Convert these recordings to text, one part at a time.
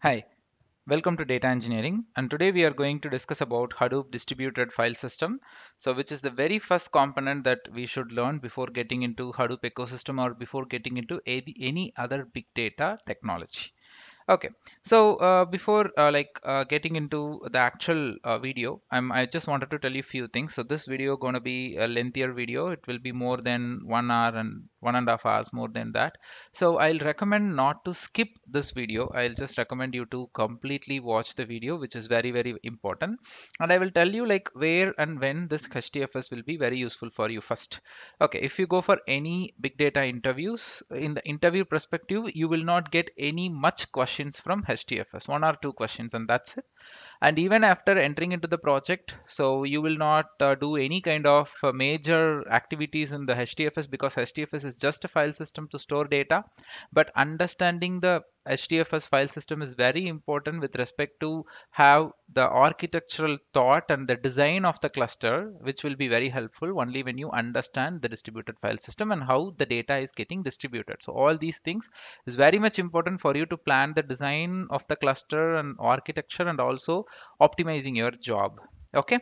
Hi, welcome to data engineering and today we are going to discuss about Hadoop distributed file system. So which is the very first component that we should learn before getting into Hadoop ecosystem or before getting into any, other big data technology. Okay, so uh, before uh, like uh, getting into the actual uh, video, I'm, I just wanted to tell you a few things. So this video going to be a lengthier video. It will be more than one hour and one and a half hours more than that. So I'll recommend not to skip this video. I'll just recommend you to completely watch the video, which is very, very important. And I will tell you like where and when this HDFS will be very useful for you first. Okay, if you go for any big data interviews, in the interview perspective, you will not get any much questions from HDFS, one or two questions, and that's it. And even after entering into the project, so you will not uh, do any kind of uh, major activities in the HDFS because HDFS is just a file system to store data. But understanding the HDFS file system is very important with respect to have the architectural thought and the design of the cluster, which will be very helpful only when you understand the distributed file system and how the data is getting distributed. So all these things is very much important for you to plan the design of the cluster and architecture and also optimizing your job. Okay.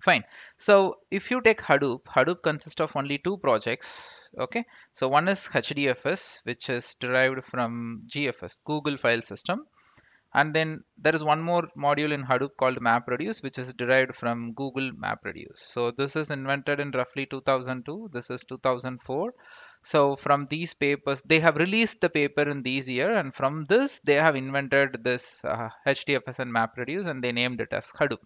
Fine. So if you take Hadoop, Hadoop consists of only two projects. Okay. So one is HDFS, which is derived from GFS, Google File System. And then there is one more module in Hadoop called MapReduce, which is derived from Google MapReduce. So this is invented in roughly 2002. This is 2004. So from these papers, they have released the paper in these year, and from this they have invented this uh, HDFS and MapReduce, and they named it as Hadoop.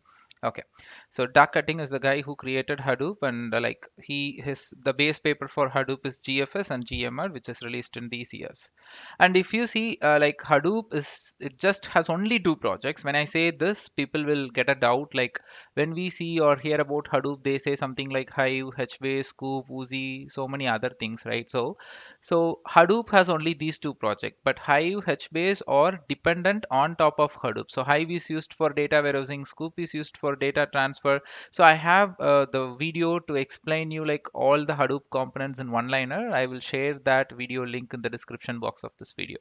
Okay, so Doug Cutting is the guy who created Hadoop, and uh, like he his the base paper for Hadoop is GFS and GMR, which is released in these years. And if you see, uh, like Hadoop is it just has only two projects. When I say this, people will get a doubt. Like when we see or hear about Hadoop, they say something like Hive, HBase, Sqoop, Oozie, so many other things, right? So, so Hadoop has only these two projects, but Hive, HBase are dependent on top of Hadoop. So Hive is used for data warehousing, Sqoop is used for data transfer. So I have uh, the video to explain you like all the Hadoop components in one liner. I will share that video link in the description box of this video.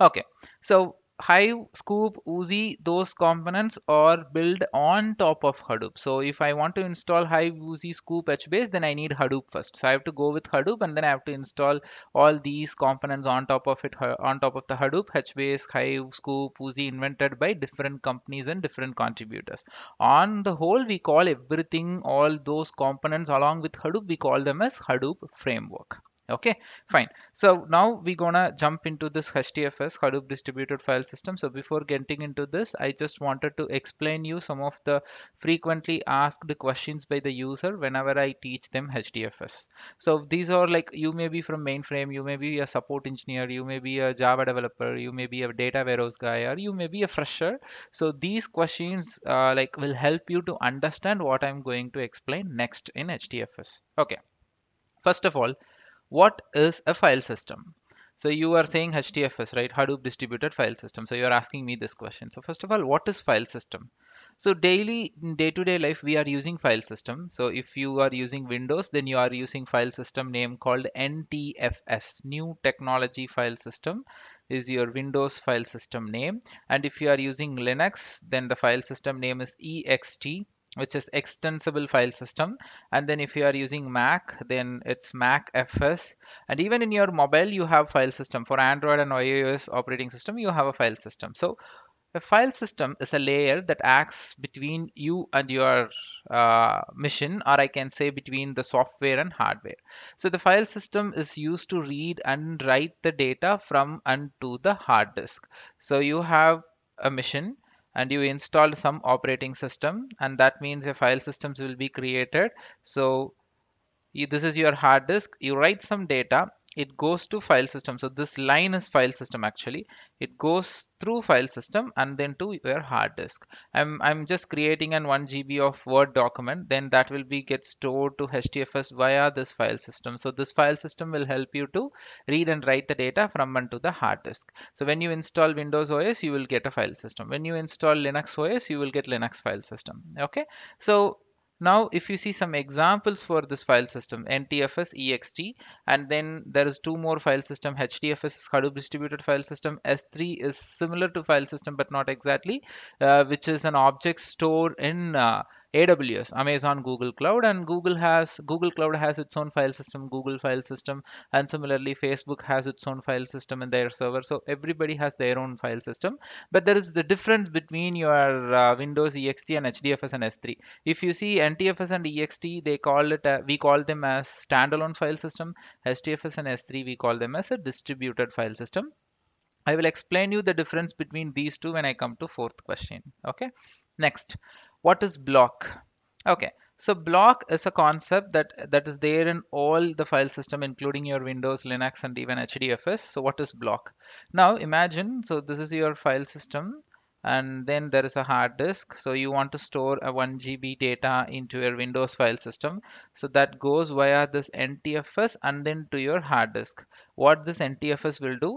Okay, so Hive, Sqoop, Oozie, those components are built on top of Hadoop. So if I want to install Hive, Oozie, Sqoop, HBase, then I need Hadoop first. So I have to go with Hadoop and then I have to install all these components on top of it, on top of the Hadoop, HBase, Hive, Sqoop, Oozie invented by different companies and different contributors. On the whole, we call everything, all those components along with Hadoop, we call them as Hadoop framework. Okay, fine. So now we're gonna jump into this HDFS, Hadoop Distributed File System. So before getting into this, I just wanted to explain you some of the frequently asked questions by the user whenever I teach them HDFS. So these are like you may be from mainframe, you may be a support engineer, you may be a Java developer, you may be a data warehouse guy, or you may be a fresher. So these questions uh, like will help you to understand what I'm going to explain next in HDFS. Okay. First of all, what is a file system? So you are saying HDFS, right? Hadoop distributed file system. So you're asking me this question. So first of all, what is file system? So daily, in day-to-day life, we are using file system. So if you are using Windows, then you are using file system name called NTFS, New Technology File System is your Windows file system name. And if you are using Linux, then the file system name is EXT which is extensible file system. And then if you are using mac then it's mac fs and even in your mobile you have file system. For android and ios operating system you have a file system. So a file system is a layer that acts between you and your uh, machine or i can say between the software and hardware. So the file system is used to read and write the data from and to the hard disk. So you have a machine and you installed some operating system and that means a file systems will be created. So this is your hard disk. You write some data it goes to file system. So this line is file system actually. It goes through file system and then to your hard disk. I'm i'm just creating an 1 gb of word document. Then that will be get stored to hdfs via this file system. So this file system will help you to read and write the data from and to the hard disk. So when you install windows os you will get a file system. When you install linux os you will get linux file system. Okay? So Now, if you see some examples for this file system, NTFS, EXT, and then there is two more file system, HDFS is Hadoop distributed file system, S3 is similar to file system but not exactly, uh, which is an object stored in uh, AWS, Amazon Google Cloud, and Google has Google Cloud has its own file system, Google file system, and similarly Facebook has its own file system in their server. So everybody has their own file system, but there is the difference between your uh, Windows EXT and HDFS and S3. If you see NTFS and EXT, they call it uh, we call them as standalone file system. HDFS and S3 we call them as a distributed file system. I will explain you the difference between these two when I come to fourth question. Okay. Next, what is block? Okay, so block is a concept that that is there in all the file system, including your Windows, Linux, and even HDFS. So what is block? Now imagine, so this is your file system and then there is a hard disk so you want to store a 1 GB data into your Windows file system so that goes via this NTFS and then to your hard disk what this NTFS will do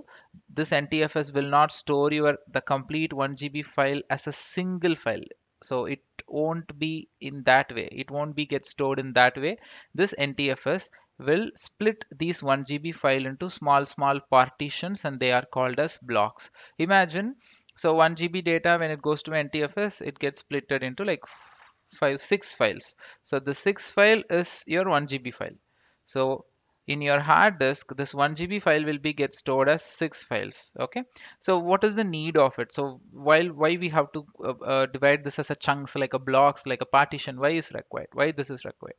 this NTFS will not store your the complete 1 GB file as a single file so it won't be in that way. It won't be get stored in that way. This NTFS will split these 1 GB file into small small partitions and they are called as blocks. Imagine so 1 GB data when it goes to NTFS it gets splitted into like five six files. So the six file is your 1 GB file. So in your hard disk this 1 GB file will be get stored as six files okay? So what is the need of it? So while why we have to uh, uh, divide this as a chunks like a blocks like a partition why is required? Why this is required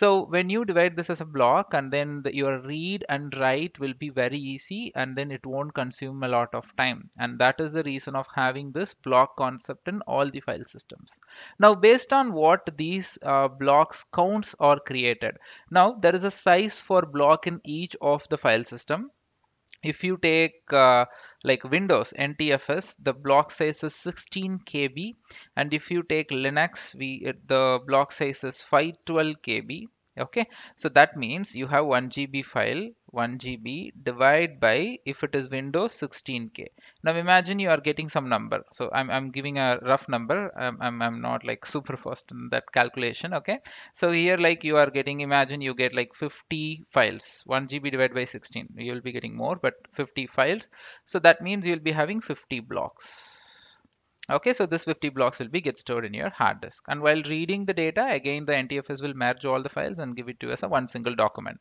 so when you divide this as a block and then the, your read and write will be very easy and then it won't consume a lot of time. And that is the reason of having this block concept in all the file systems. Now based on what these uh, blocks counts are created. Now there is a size for block block in each of the file system if you take uh, like Windows NTFS, the block size is 16 KB, and if you take Linux, we the block size is 512 KB okay? So that means you have 1 GB file 1 GB divide by if it is Windows 16k now imagine you are getting some number. So I'm, I'm giving a rough number. I'm, I'm, I'm not like super fast in that calculation okay? So here like you are getting imagine you get like 50 files. 1 GB divided by 16 you will be getting more but 50 files. So that means you'll be having 50 blocks. Okay, so this 50 blocks will be get stored in your hard disk. And while reading the data, again, the NTFS will merge all the files and give it to as a one single document.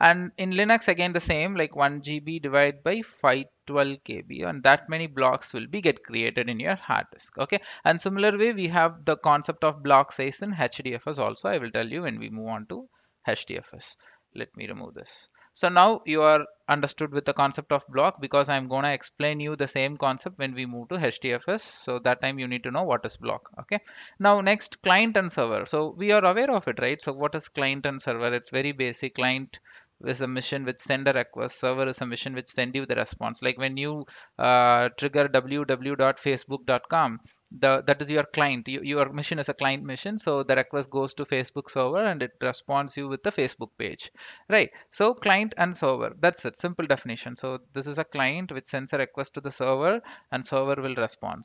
And in Linux, again, the same, like 1 GB divided by 512 KB, and that many blocks will be get created in your hard disk. Okay, and similar way, we have the concept of block size in HDFS also. I will tell you when we move on to HDFS. Let me remove this. So now you are understood with the concept of block because I'm going to explain you the same concept when we move to HDFS. So that time you need to know what is block. Okay. Now next client and server. So we are aware of it, right? So what is client and server? It's very basic. Client is a mission which send a request server is a mission which send you the response. Like when you uh, trigger www.facebook.com the that is your client. You, your mission is a client mission so the request goes to facebook server and it responds you with the facebook page right? So client and server that's it. Simple definition. So this is a client which sends a request to the server and server will respond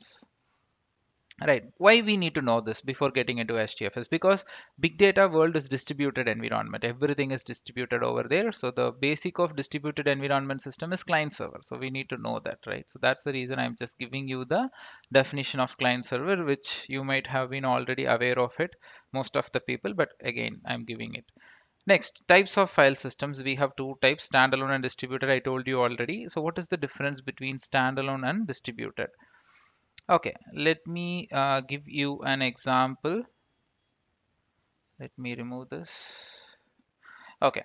right why we need to know this before getting into hdfs because big data world is distributed environment everything is distributed over there so the basic of distributed environment system is client server so we need to know that right so that's the reason i'm just giving you the definition of client server which you might have been already aware of it most of the people but again i'm giving it Next, types of file systems. We have two types, standalone and distributed. I told you already. So what is the difference between standalone and distributed? Okay, let me uh, give you an example. Let me remove this. Okay,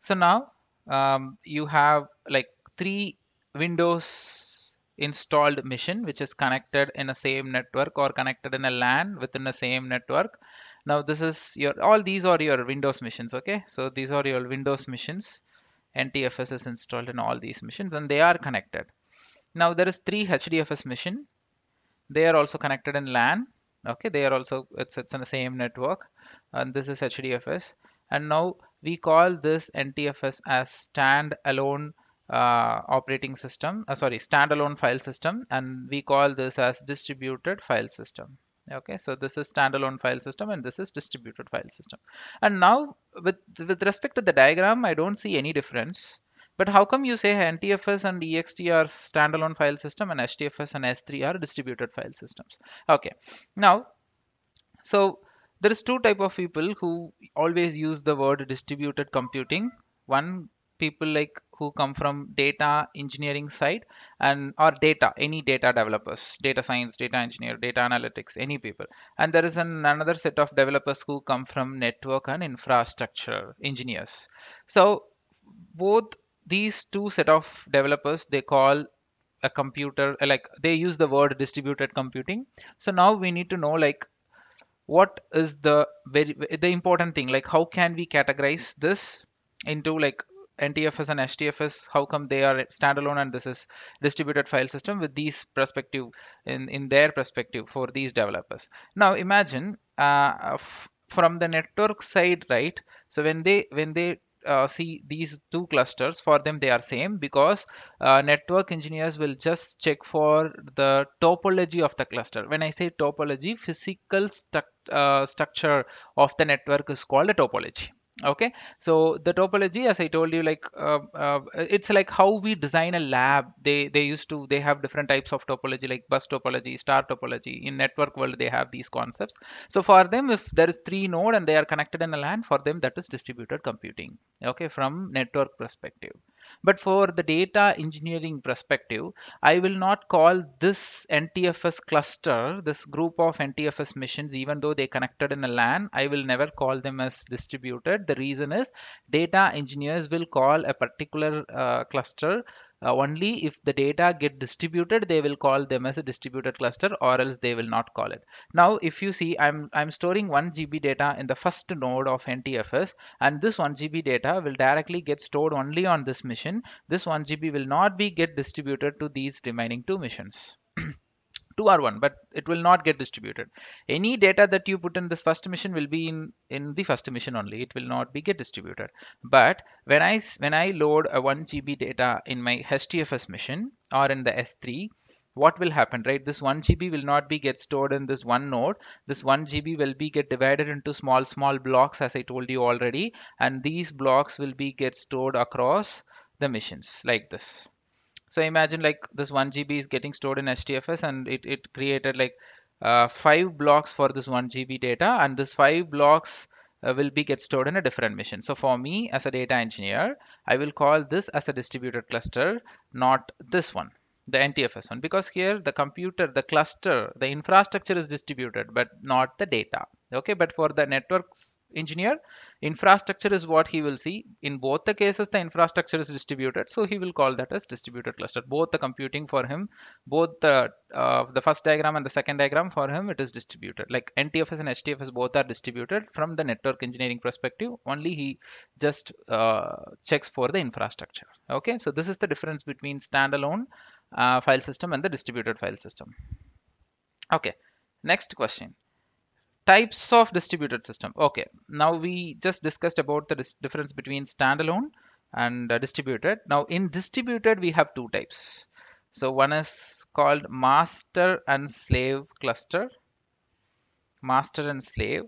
so now um, you have like three Windows installed mission which is connected in a same network or connected in a LAN within the same network. Now this is your all these are your Windows missions. Okay, so these are your Windows missions. NTFS is installed in all these missions and they are connected. Now there is three HDFS mission they are also connected in LAN. Okay they are also it's it's in the same network. And this is HDFS and now we call this NTFS as standalone uh, operating system uh, sorry standalone file system. And we call this as distributed file system. Okay so this is standalone file system and this is distributed file system. And now with with respect to the diagram i don't see any difference but how come you say ntfs and ext are standalone file system and hdfs and s3 are distributed file systems? Okay. Now so there is two type of people who always use the word distributed computing. One people like who come from data engineering side and or data any data developers data science data engineer data analytics any people. And there is an, another set of developers who come from network and infrastructure engineers. So both these two set of developers they call a computer like they use the word distributed computing so now we need to know like what is the very the important thing like how can we categorize this into like NTFS and HDFS, how come they are standalone and this is distributed file system with these perspective in, in their perspective for these developers. Now imagine uh, from the network side, right? So when they when they uh, see these two clusters for them they are same because uh, network engineers will just check for the topology of the cluster. When i say topology physical stru uh, structure of the network is called a topology okay? So the topology as i told you like uh, uh, it's like how we design a lab. They they used to they have different types of topology like bus topology star topology. In network world they have these concepts. So for them if there is three node and they are connected in a LAN for them that is distributed computing. Okay? From network perspective but for the data engineering perspective, I will not call this NTFS cluster, this group of NTFS machines, even though they connected in a LAN, I will never call them as distributed. The reason is data engineers will call a particular uh, cluster uh, only if the data get distributed they will call them as a distributed cluster or else they will not call it. Now if you see i'm i'm storing 1 gb data in the first node of ntfs and this 1 gb data will directly get stored only on this mission this 1 gb will not be get distributed to these remaining two missions 2 or 1 but it will not get distributed. Any data that you put in this first mission will be in in the first mission only. It will not be get distributed. But when i when i load a 1 gb data in my hdfs mission or in the s3 what will happen right? This 1 gb will not be get stored in this one node. This 1 gb will be get divided into small small blocks as i told you already and these blocks will be get stored across the missions like this so imagine like this 1 GB is getting stored in HDFS and it, it created like uh, five blocks for this 1 GB data and this five blocks uh, will be get stored in a different machine. So for me as a data engineer, I will call this as a distributed cluster, not this one the NTFS one because here the computer the cluster the infrastructure is distributed but not the data okay but for the networks engineer. Infrastructure is what he will see. In both the cases the infrastructure is distributed so he will call that as distributed cluster. Both the computing for him both the uh, the first diagram and the second diagram for him it is distributed. Like ntfs and hdfs both are distributed from the network engineering perspective. Only he just uh, checks for the infrastructure. Okay so this is the difference between standalone uh, file system and the distributed file system. Okay next question types of distributed system. Okay now we just discussed about the difference between standalone and uh, distributed. Now in distributed we have two types. So one is called master and slave cluster. Master and slave.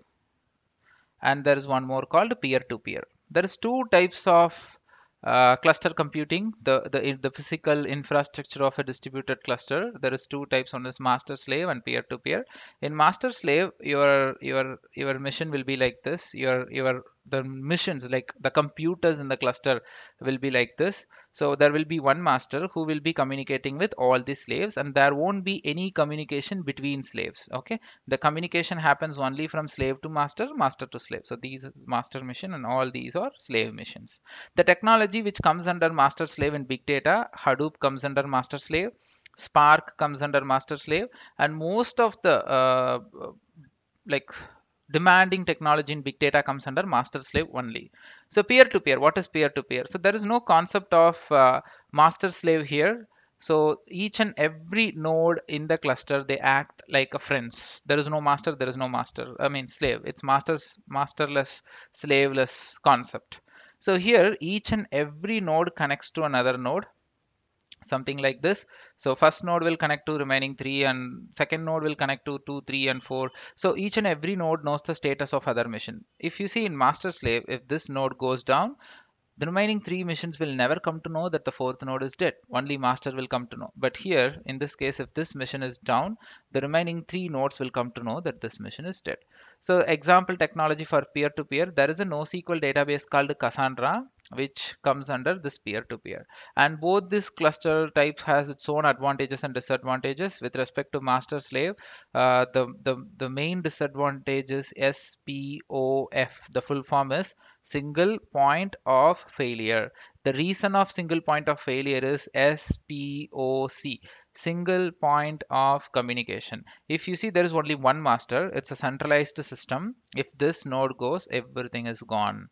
And there is one more called peer-to-peer -peer. there is two types of uh, cluster computing, the, the, the physical infrastructure of a distributed cluster, there is two types. One is master slave and peer to peer. In master slave, your your your mission will be like this. Your your the missions like the computers in the cluster will be like this. So there will be one master who will be communicating with all the slaves and there won't be any communication between slaves okay? The communication happens only from slave to master master to slave. So these master mission and all these are slave missions. The technology which comes under master slave in big data hadoop comes under master slave spark comes under master slave and most of the uh, like demanding technology in big data comes under master slave only. So peer to peer what is peer to peer? So there is no concept of uh, master slave here. So each and every node in the cluster they act like a friends. There is no master there is no master i mean slave. It's masters masterless slaveless concept. So here each and every node connects to another node something like this so first node will connect to remaining three and second node will connect to two three and four so each and every node knows the status of other mission if you see in master slave if this node goes down the remaining three missions will never come to know that the fourth node is dead. Only master will come to know. But here, in this case, if this mission is down, the remaining three nodes will come to know that this mission is dead. So example technology for peer-to-peer, -peer, there is a NoSQL database called Cassandra, which comes under this peer-to-peer. -peer. And both this cluster types has its own advantages and disadvantages. With respect to master slave, uh, the, the, the main disadvantage is SPOF. The full form is single point of failure. The reason of single point of failure is SPOC, single point of communication. If you see there is only one master, it's a centralized system. If this node goes, everything is gone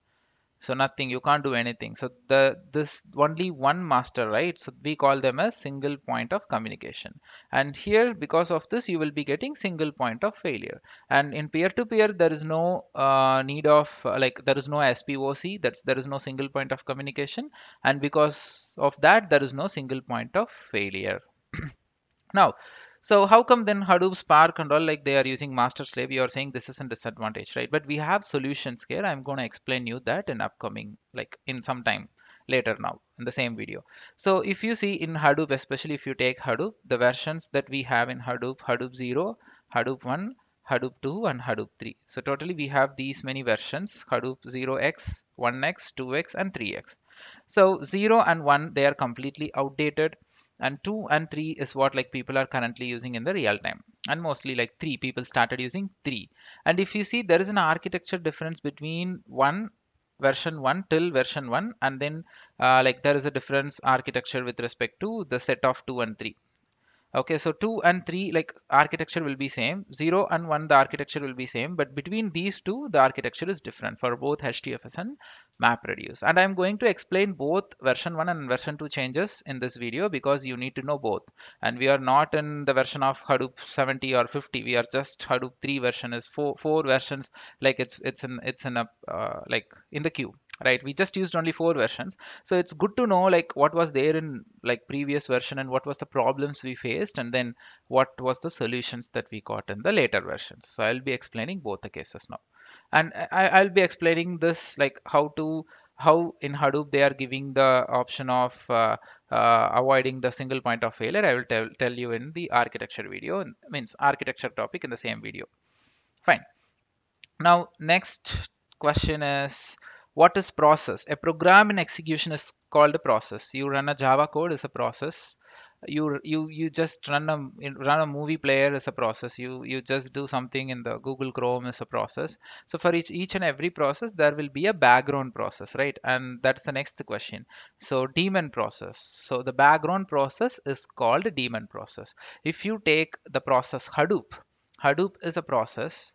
so nothing you can't do anything. So the this only one master right? So we call them as single point of communication. And here because of this you will be getting single point of failure. And in peer to peer there is no uh, need of uh, like there is no spoc that's there is no single point of communication. And because of that there is no single point of failure. Now so how come then Hadoop, Spark and all like they are using master slave? You are saying this is a disadvantage, right? But we have solutions here. I'm going to explain you that in upcoming, like in some time later now in the same video. So if you see in Hadoop, especially if you take Hadoop, the versions that we have in Hadoop, Hadoop 0, Hadoop 1, Hadoop 2 and Hadoop 3. So totally we have these many versions, Hadoop 0x, 1x, 2x and 3x. So 0 and 1, they are completely outdated and 2 and 3 is what like people are currently using in the real time. And mostly like 3 people started using 3 and if you see there is an architecture difference between 1 version 1 till version 1 and then uh, like there is a difference architecture with respect to the set of 2 and 3 okay so 2 and 3 like architecture will be same. 0 and 1 the architecture will be same. But between these two the architecture is different for both hdfs and mapreduce. And i'm going to explain both version 1 and version 2 changes in this video because you need to know both. And we are not in the version of hadoop 70 or 50 we are just hadoop 3 version is four four versions like it's it's in it's in a uh, like in the queue right? We just used only four versions. So it's good to know like what was there in like previous version and what was the problems we faced and then what was the solutions that we got in the later versions. So i'll be explaining both the cases now. And I, will be explaining this like how to how in hadoop they are giving the option of uh, uh, avoiding the single point of failure. I will tell, tell you in the architecture video means architecture topic in the same video. Fine. Now next question is what is process? A program in execution is called a process. You run a Java code is a process. You you you just run a run a movie player is a process. You you just do something in the Google Chrome is a process. So for each each and every process there will be a background process, right? And that's the next question. So daemon process. So the background process is called daemon process. If you take the process Hadoop, Hadoop is a process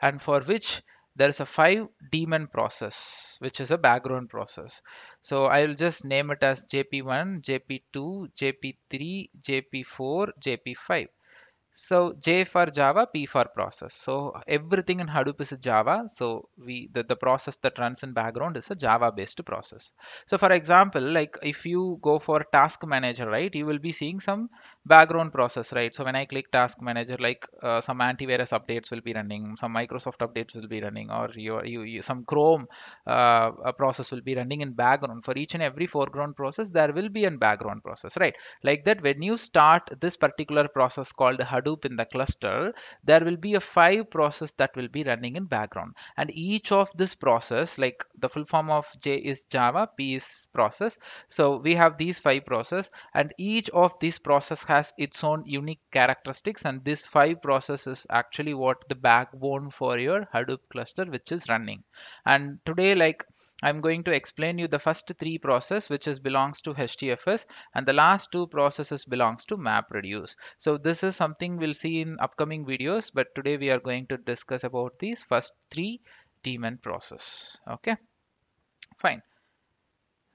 and for which there is a five daemon process which is a background process. So i'll just name it as jp1 jp2 jp3 jp4 jp5 so J for Java, P for process. So everything in Hadoop is a Java. So we the, the process that runs in background is a Java based process. So for example, like if you go for task manager, right, you will be seeing some background process, right? So when I click task manager, like uh, some antivirus updates will be running, some Microsoft updates will be running, or your you, you some Chrome uh, process will be running in background. For each and every foreground process, there will be a background process, right? Like that, when you start this particular process called Hadoop Hadoop in the cluster, there will be a five process that will be running in background. And each of this process, like the full form of J is Java, P is process. So we have these five process and each of these process has its own unique characteristics. And this five process is actually what the backbone for your Hadoop cluster, which is running. And today, like I'm going to explain you the first three process which is belongs to HDFS and the last two processes belongs to MapReduce. So this is something we'll see in upcoming videos but today we are going to discuss about these first three daemon process. Okay, fine.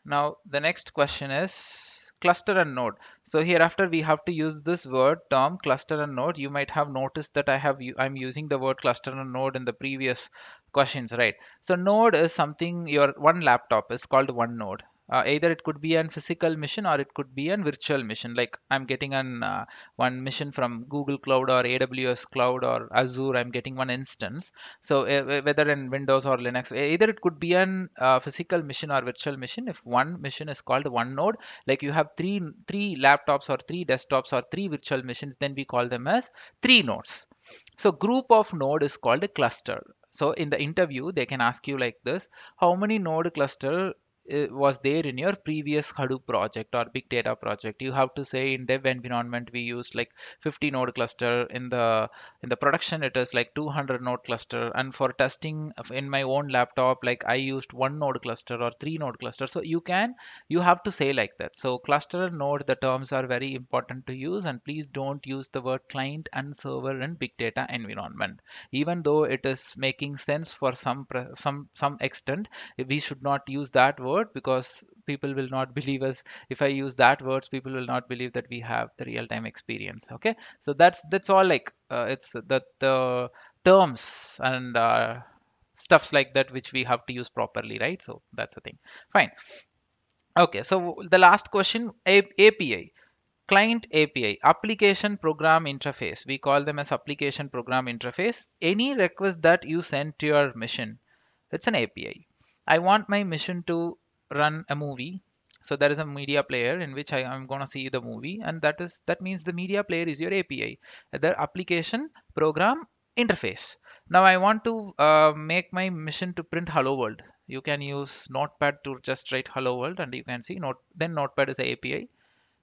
Now the next question is cluster and node. So hereafter we have to use this word term cluster and node. You might have noticed that I have I'm using the word cluster and node in the previous questions, right? So node is something your one laptop is called one node. Uh, either it could be an physical mission or it could be a virtual mission. Like i'm getting an uh, one mission from google cloud or aws cloud or azure. I'm getting one instance. So uh, whether in windows or linux either it could be an uh, physical mission or virtual mission. If one mission is called one node like you have three three laptops or three desktops or three virtual missions then we call them as three nodes. So group of node is called a cluster. So in the interview they can ask you like this. How many node cluster Uh, was there in your previous Hadoop project or big data project. You have to say in dev environment we used like 50 node cluster in the in the production it is like 200 node cluster and for testing in my own laptop like I used one node cluster or three node cluster. So you can you have to say like that. So cluster node the terms are very important to use and please don't use the word client and server in big data environment. Even though it is making sense for some some some extent we should not use that word word because people will not believe us. If i use that words people will not believe that we have the real time experience okay? So that's that's all like uh, it's the the terms and uh, stuffs like that which we have to use properly right? So that's the thing. Fine. Okay so the last question api client api application program interface. We call them as application program interface. Any request that you send to your mission it's an api I. Want my mission to run a movie. So there is a media player in which I am going to see the movie and that is that means the media player is your API the application program interface. Now I want to uh, make my mission to print hello world. You can use notepad to just write hello world and you can see note then notepad is a API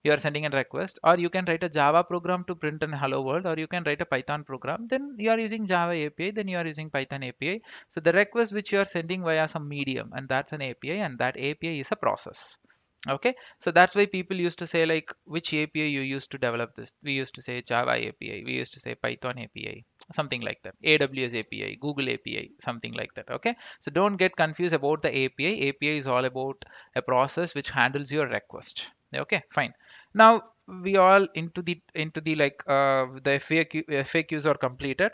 you are sending a request or you can write a java program to print an hello world or you can write a python program then you are using java api then you are using python api so the request which you are sending via some medium and that's an api and that api is a process okay so that's why people used to say like which api you used to develop this we used to say java api we used to say python api something like that aws api google api something like that okay so don't get confused about the api api is all about a process which handles your request okay fine now we all into the into the like uh, the FAQ, FAQs are completed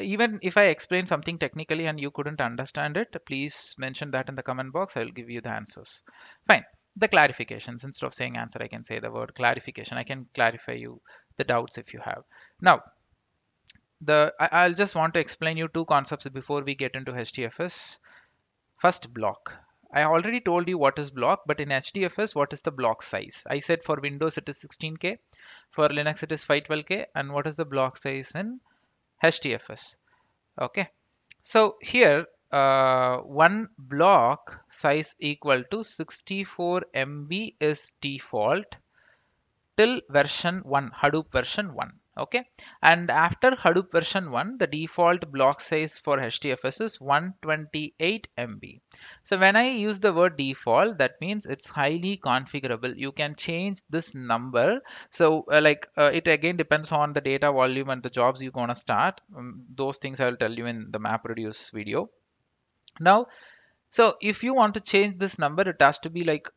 even if I explain something technically and you couldn't understand it, please mention that in the comment box. I will give you the answers. Fine. The clarifications. Instead of saying answer, I can say the word clarification. I can clarify you the doubts if you have. Now, the I, I'll just want to explain you two concepts before we get into HDFS. First block. I already told you what is block, but in HDFS, what is the block size? I said for Windows it is 16K, for Linux it is 512K, and what is the block size in HDFS? Okay, so here uh, one block size equal to 64 MB is default till version 1, Hadoop version 1 okay. And after hadoop version 1 the default block size for hdfs is 128 mb so when i use the word default that means it's highly configurable. You can change this number. So uh, like uh, it again depends on the data volume and the jobs you're going to start. Um, those things i'll tell you in the MapReduce video. Now so if you want to change this number it has to be like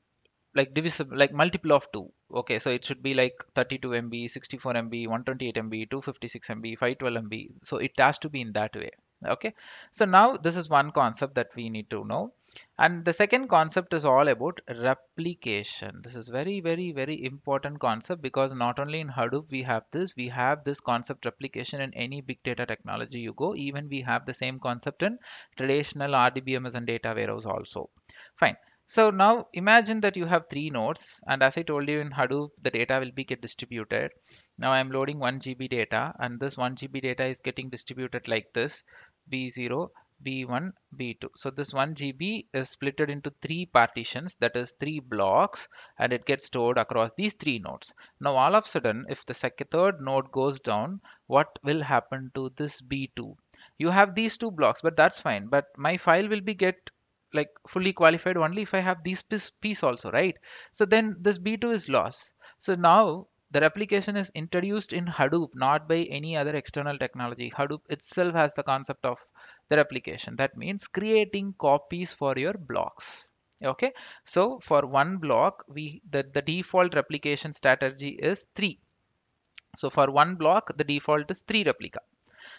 like divisible like multiple of 2 okay so it should be like 32 mb 64 mb 128 mb 256 mb 512 mb so it has to be in that way. Okay so now this is one concept that we need to know. And the second concept is all about replication. This is very very very important concept because not only in hadoop we have this we have this concept replication in any big data technology you go. Even we have the same concept in traditional rdbms and data warehouse also. Fine so now imagine that you have three nodes and as I told you in Hadoop the data will be get distributed. Now I'm loading 1 GB data and this 1 GB data is getting distributed like this B0, B1, B2. So this 1 GB is splitted into three partitions that is three blocks and it gets stored across these three nodes. Now all of a sudden if the second third node goes down what will happen to this B2? You have these two blocks but that's fine but my file will be get like fully qualified only if I have this piece also, right? So then this B2 is lost. So now the replication is introduced in Hadoop, not by any other external technology. Hadoop itself has the concept of the replication. That means creating copies for your blocks. Okay, so for one block, we the, the default replication strategy is three. So for one block, the default is three replica.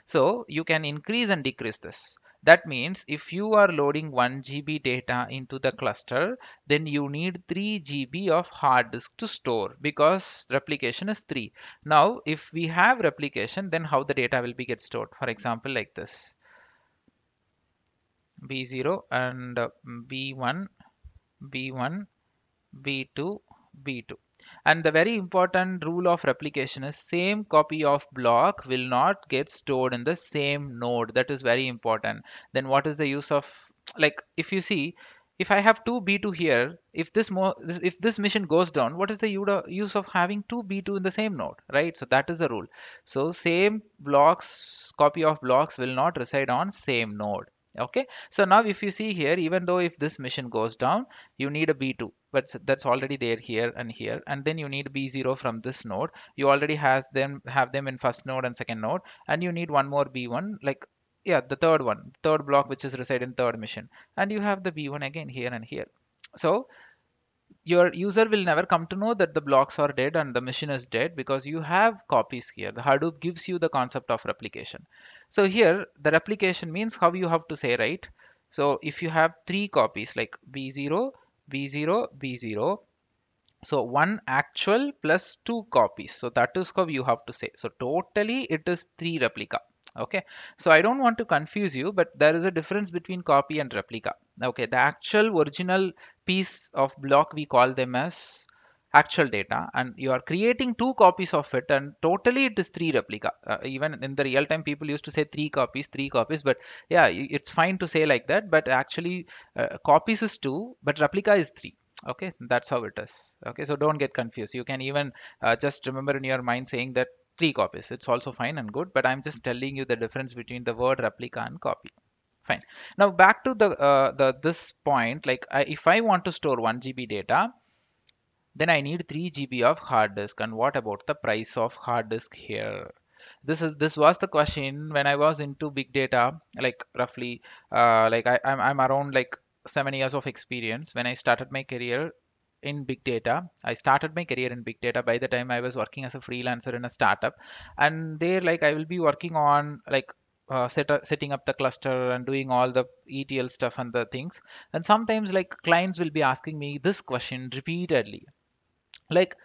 So you can increase and decrease this That means if you are loading 1 GB data into the cluster, then you need 3 GB of hard disk to store because replication is 3. Now, if we have replication, then how the data will be get stored? For example, like this. B0 and uh, B1, B1, B2, B2 and the very important rule of replication is same copy of block will not get stored in the same node that is very important then what is the use of like if you see if I have two B2 here, if this more if this mission goes down, what is the use of having two B2 in the same node, right? So that is the rule. So same blocks, copy of blocks will not reside on same node okay? So now if you see here even though if this mission goes down you need a b2 but that's already there here and here. And then you need b0 from this node. You already has them have them in first node and second node. And you need one more b1 like yeah the third one third block which is reside in third mission. And you have the b1 again here and here. So your user will never come to know that the blocks are dead and the machine is dead because you have copies here. The Hadoop gives you the concept of replication. So here the replication means how you have to say, right? So if you have three copies like B0, B0, B0, so one actual plus two copies. So that is how you have to say. So totally it is three replica okay? So i don't want to confuse you but there is a difference between copy and replica. Okay? The actual original piece of block we call them as actual data and you are creating two copies of it and totally it is three replica. Uh, even in the real time people used to say three copies three copies but yeah it's fine to say like that but actually uh, copies is two but replica is three. Okay? That's how it is. Okay? So don't get confused. You can even uh, just remember in your mind saying that three copies. It's also fine and good but i'm just telling you the difference between the word replica and copy. Fine. Now back to the uh, the this point like I, if i want to store 1 gb data then i need 3 gb of hard disk. And what about the price of hard disk here? This is this was the question when i was into big data like roughly uh, like I, I'm, I'm around like seven years of experience. When i started my career in big data. I started my career in big data by the time I was working as a freelancer in a startup. And there, like, I will be working on like uh, set, setting up the cluster and doing all the ETL stuff and the things. And sometimes, like, clients will be asking me this question repeatedly. Like,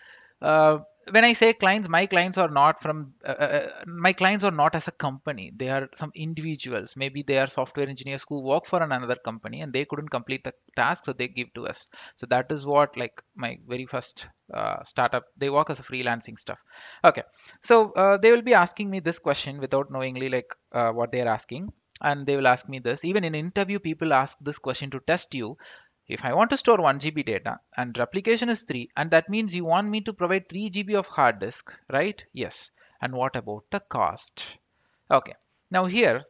uh, when I say clients, my clients are not from uh, uh, uh, my clients are not as a company. They are some individuals. Maybe they are software engineers who work for another company and they couldn't complete the task, so they give to us. So that is what like my very first uh, startup. They work as a freelancing stuff. Okay, so uh, they will be asking me this question without knowingly like what they are asking and they will ask me this even in interview people ask this question to test you if I want to store 1 GB data and replication is 3 and that means you want me to provide 3 GB of hard disk, right? Yes. And what about the cost? Okay. Now here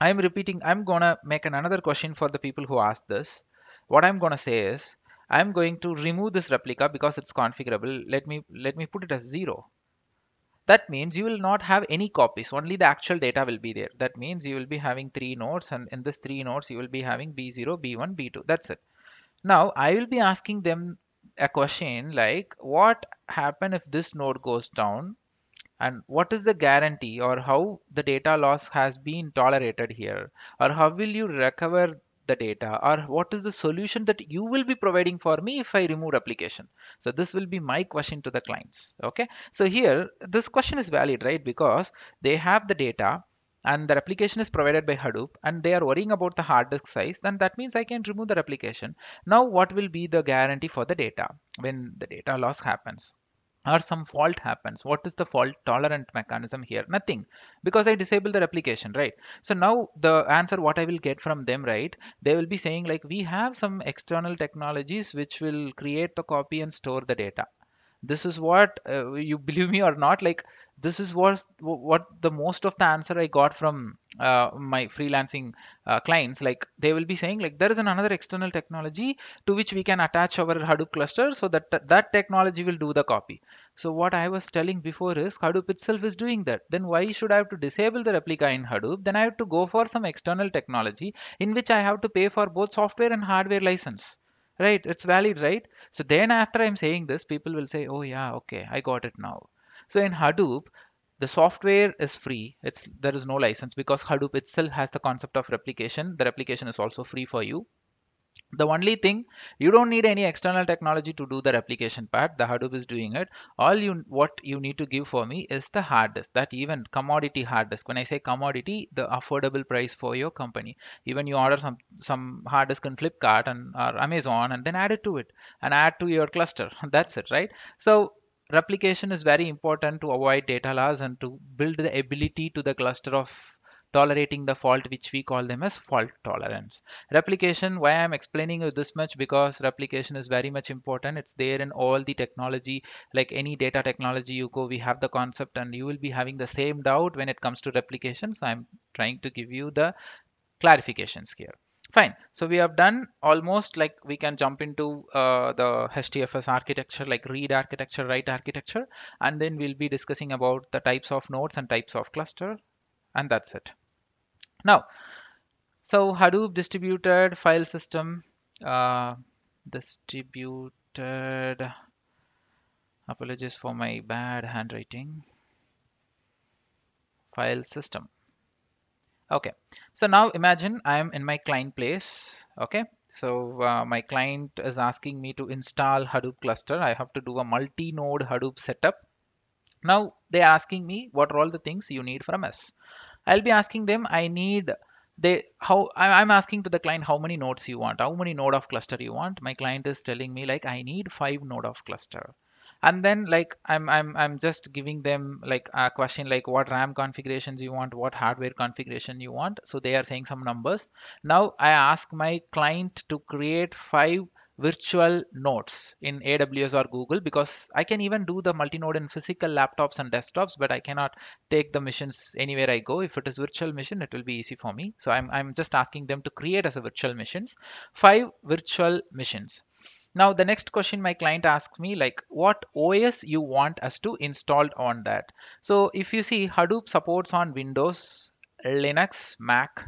I'm repeating, I'm gonna make an another question for the people who asked this. What I'm gonna say is I'm going to remove this replica because it's configurable. Let me let me put it as zero. That means you will not have any copies. Only the actual data will be there. That means you will be having three nodes and in this three nodes you will be having B0, B1, B2. That's it. Now I will be asking them a question like what happen if this node goes down and what is the guarantee or how the data loss has been tolerated here or how will you recover the data or what is the solution that you will be providing for me if I remove application? So this will be my question to the clients okay? So here this question is valid right? Because they have the data and the application is provided by Hadoop and they are worrying about the hard disk size then that means I can remove the replication now what will be the guarantee for the data when the data loss happens or some fault happens what is the fault tolerant mechanism here? Nothing. Because i disable the replication right? So now the answer what i will get from them right? They will be saying like we have some external technologies which will create the copy and store the data this is what uh, you believe me or not like this is what what the most of the answer i got from uh, my freelancing uh, clients. Like they will be saying like there is an another external technology to which we can attach our hadoop cluster so that that technology will do the copy. So what i was telling before is hadoop itself is doing that. Then why should i have to disable the replica in hadoop? Then i have to go for some external technology in which i have to pay for both software and hardware license right it's valid right? So then after i'm saying this people will say oh yeah okay i got it now. So in hadoop the software is free. It's there is no license because hadoop itself has the concept of replication. The replication is also free for you the only thing you don't need any external technology to do the replication part. The hadoop is doing it. All you what you need to give for me is the hard disk that even commodity hard disk. When i say commodity the affordable price for your company. Even you order some some hard disk in flipkart and or amazon and then add it to it and add to your cluster. That's it right? So replication is very important to avoid data loss and to build the ability to the cluster of tolerating the fault which we call them as fault tolerance. Replication why i'm explaining you this much? Because replication is very much important. It's there in all the technology. Like any data technology you go we have the concept and you will be having the same doubt when it comes to replication. So i'm trying to give you the clarifications here. Fine. So we have done almost like we can jump into uh, the hdfs architecture like read architecture write architecture and then we'll be discussing about the types of nodes and types of cluster and that's it. Now so hadoop distributed file system uh, distributed apologies for my bad handwriting file system. Okay so now imagine i am in my client place okay? So uh, my client is asking me to install hadoop cluster. I have to do a multi-node hadoop setup. Now they're asking me what are all the things you need from us I'll be asking them, I need they how I'm asking to the client how many nodes you want, how many node of cluster you want. My client is telling me like I need five node of cluster. And then like I'm I'm I'm just giving them like a question like what RAM configurations you want, what hardware configuration you want. So they are saying some numbers. Now I ask my client to create five virtual nodes in AWS or Google because I can even do the multi-node in physical laptops and desktops, but I cannot take the missions anywhere I go. If it is virtual mission, it will be easy for me. So I'm, I'm just asking them to create as a virtual missions, five virtual missions. Now the next question my client asked me like what OS you want us to install on that. So if you see Hadoop supports on Windows, Linux, Mac,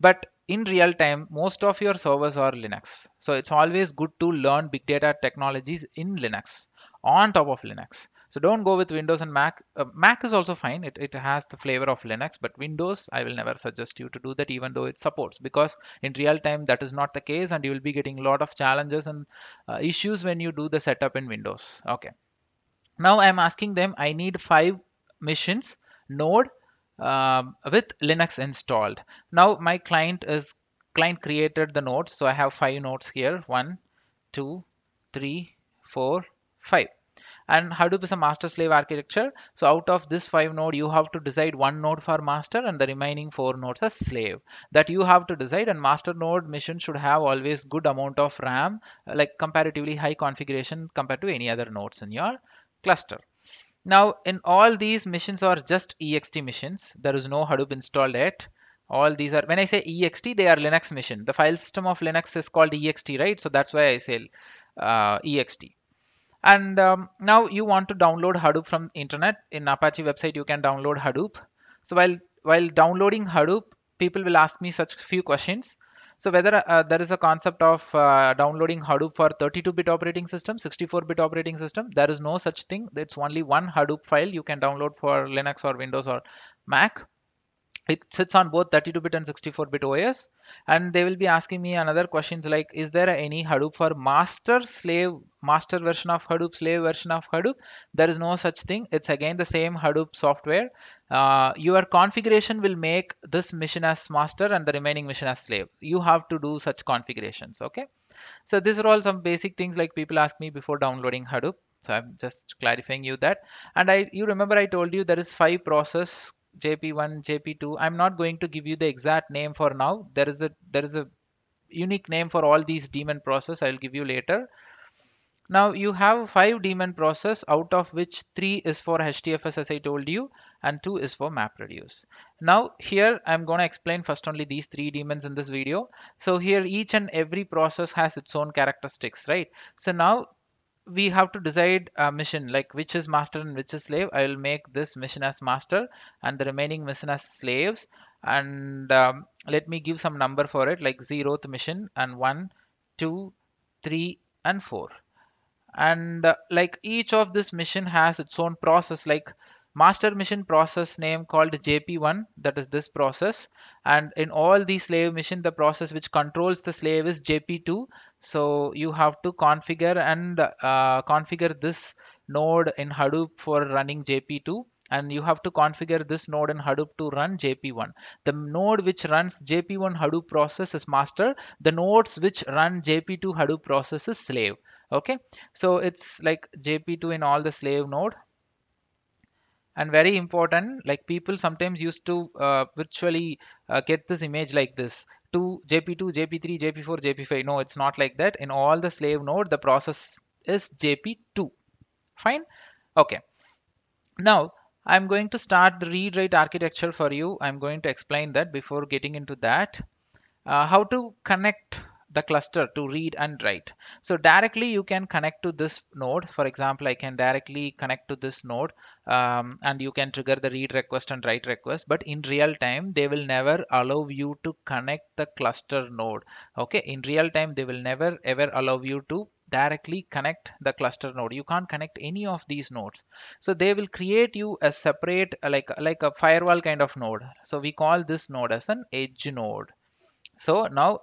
but in real time most of your servers are linux. So it's always good to learn big data technologies in linux on top of linux. So don't go with windows and mac. Uh, mac is also fine. It, it has the flavor of linux but windows i will never suggest you to do that even though it supports because in real time that is not the case and you will be getting a lot of challenges and uh, issues when you do the setup in windows. Okay. Now i'm asking them i need five missions. Node Um, with Linux installed. Now my client is client created the nodes. So I have five nodes here. One, two, three, four, five. And Hadoop is a master slave architecture. So out of this five node, you have to decide one node for master and the remaining four nodes as slave. That you have to decide and master node mission should have always good amount of RAM, like comparatively high configuration compared to any other nodes in your cluster. Now in all these missions are just ext missions. There is no Hadoop installed yet. All these are, when I say ext, they are Linux mission. The file system of Linux is called ext, right? So that's why I say uh, ext. And um, now you want to download Hadoop from internet. In Apache website, you can download Hadoop. So while, while downloading Hadoop, people will ask me such few questions. So whether uh, there is a concept of uh, downloading Hadoop for 32-bit operating system, 64-bit operating system, there is no such thing. It's only one Hadoop file you can download for Linux or Windows or Mac. It sits on both 32-bit and 64-bit OS and they will be asking me another questions like is there any Hadoop for master slave master version of Hadoop slave version of Hadoop? There is no such thing. It's again the same Hadoop software uh, your configuration will make this mission as master and the remaining mission as slave. You have to do such configurations okay? So these are all some basic things like people ask me before downloading Hadoop. So I'm just clarifying you that. And I you remember I told you there is five process jp1 jp2 i'm not going to give you the exact name for now. There is a there is a unique name for all these daemon process. I'll give you later now you have five daemon process out of which three is for hdfs as i told you and two is for mapreduce now here i'm going to explain first only these three daemons in this video. So here each and every process has its own characteristics right? So now we have to decide a mission like which is master and which is slave. I will make this mission as master and the remaining mission as slaves. And um, let me give some number for it like zeroth mission and one two three and four and uh, like each of this mission has its own process like master mission process name called jp1 that is this process and in all the slave mission the process which controls the slave is jp2 so you have to configure and uh, configure this node in hadoop for running jp2 and you have to configure this node in Hadoop to run JP1. The node which runs JP1 Hadoop process is master. The nodes which run JP2 Hadoop process is slave. Okay, so it's like JP2 in all the slave node. And very important like people sometimes used to uh, virtually uh, get this image like this. 2 jp2 jp3 jp4 jp5 no it's not like that. In all the slave node the process is jp2 fine? Okay. Now i'm going to start the read write architecture for you. I'm going to explain that before getting into that. Uh, how to connect the cluster to read and write. So directly you can connect to this node. For example, I can directly connect to this node um, and you can trigger the read request and write request. But in real time, they will never allow you to connect the cluster node. Okay, in real time, they will never ever allow you to directly connect the cluster node you can't connect any of these nodes so they will create you a separate like like a firewall kind of node so we call this node as an edge node so now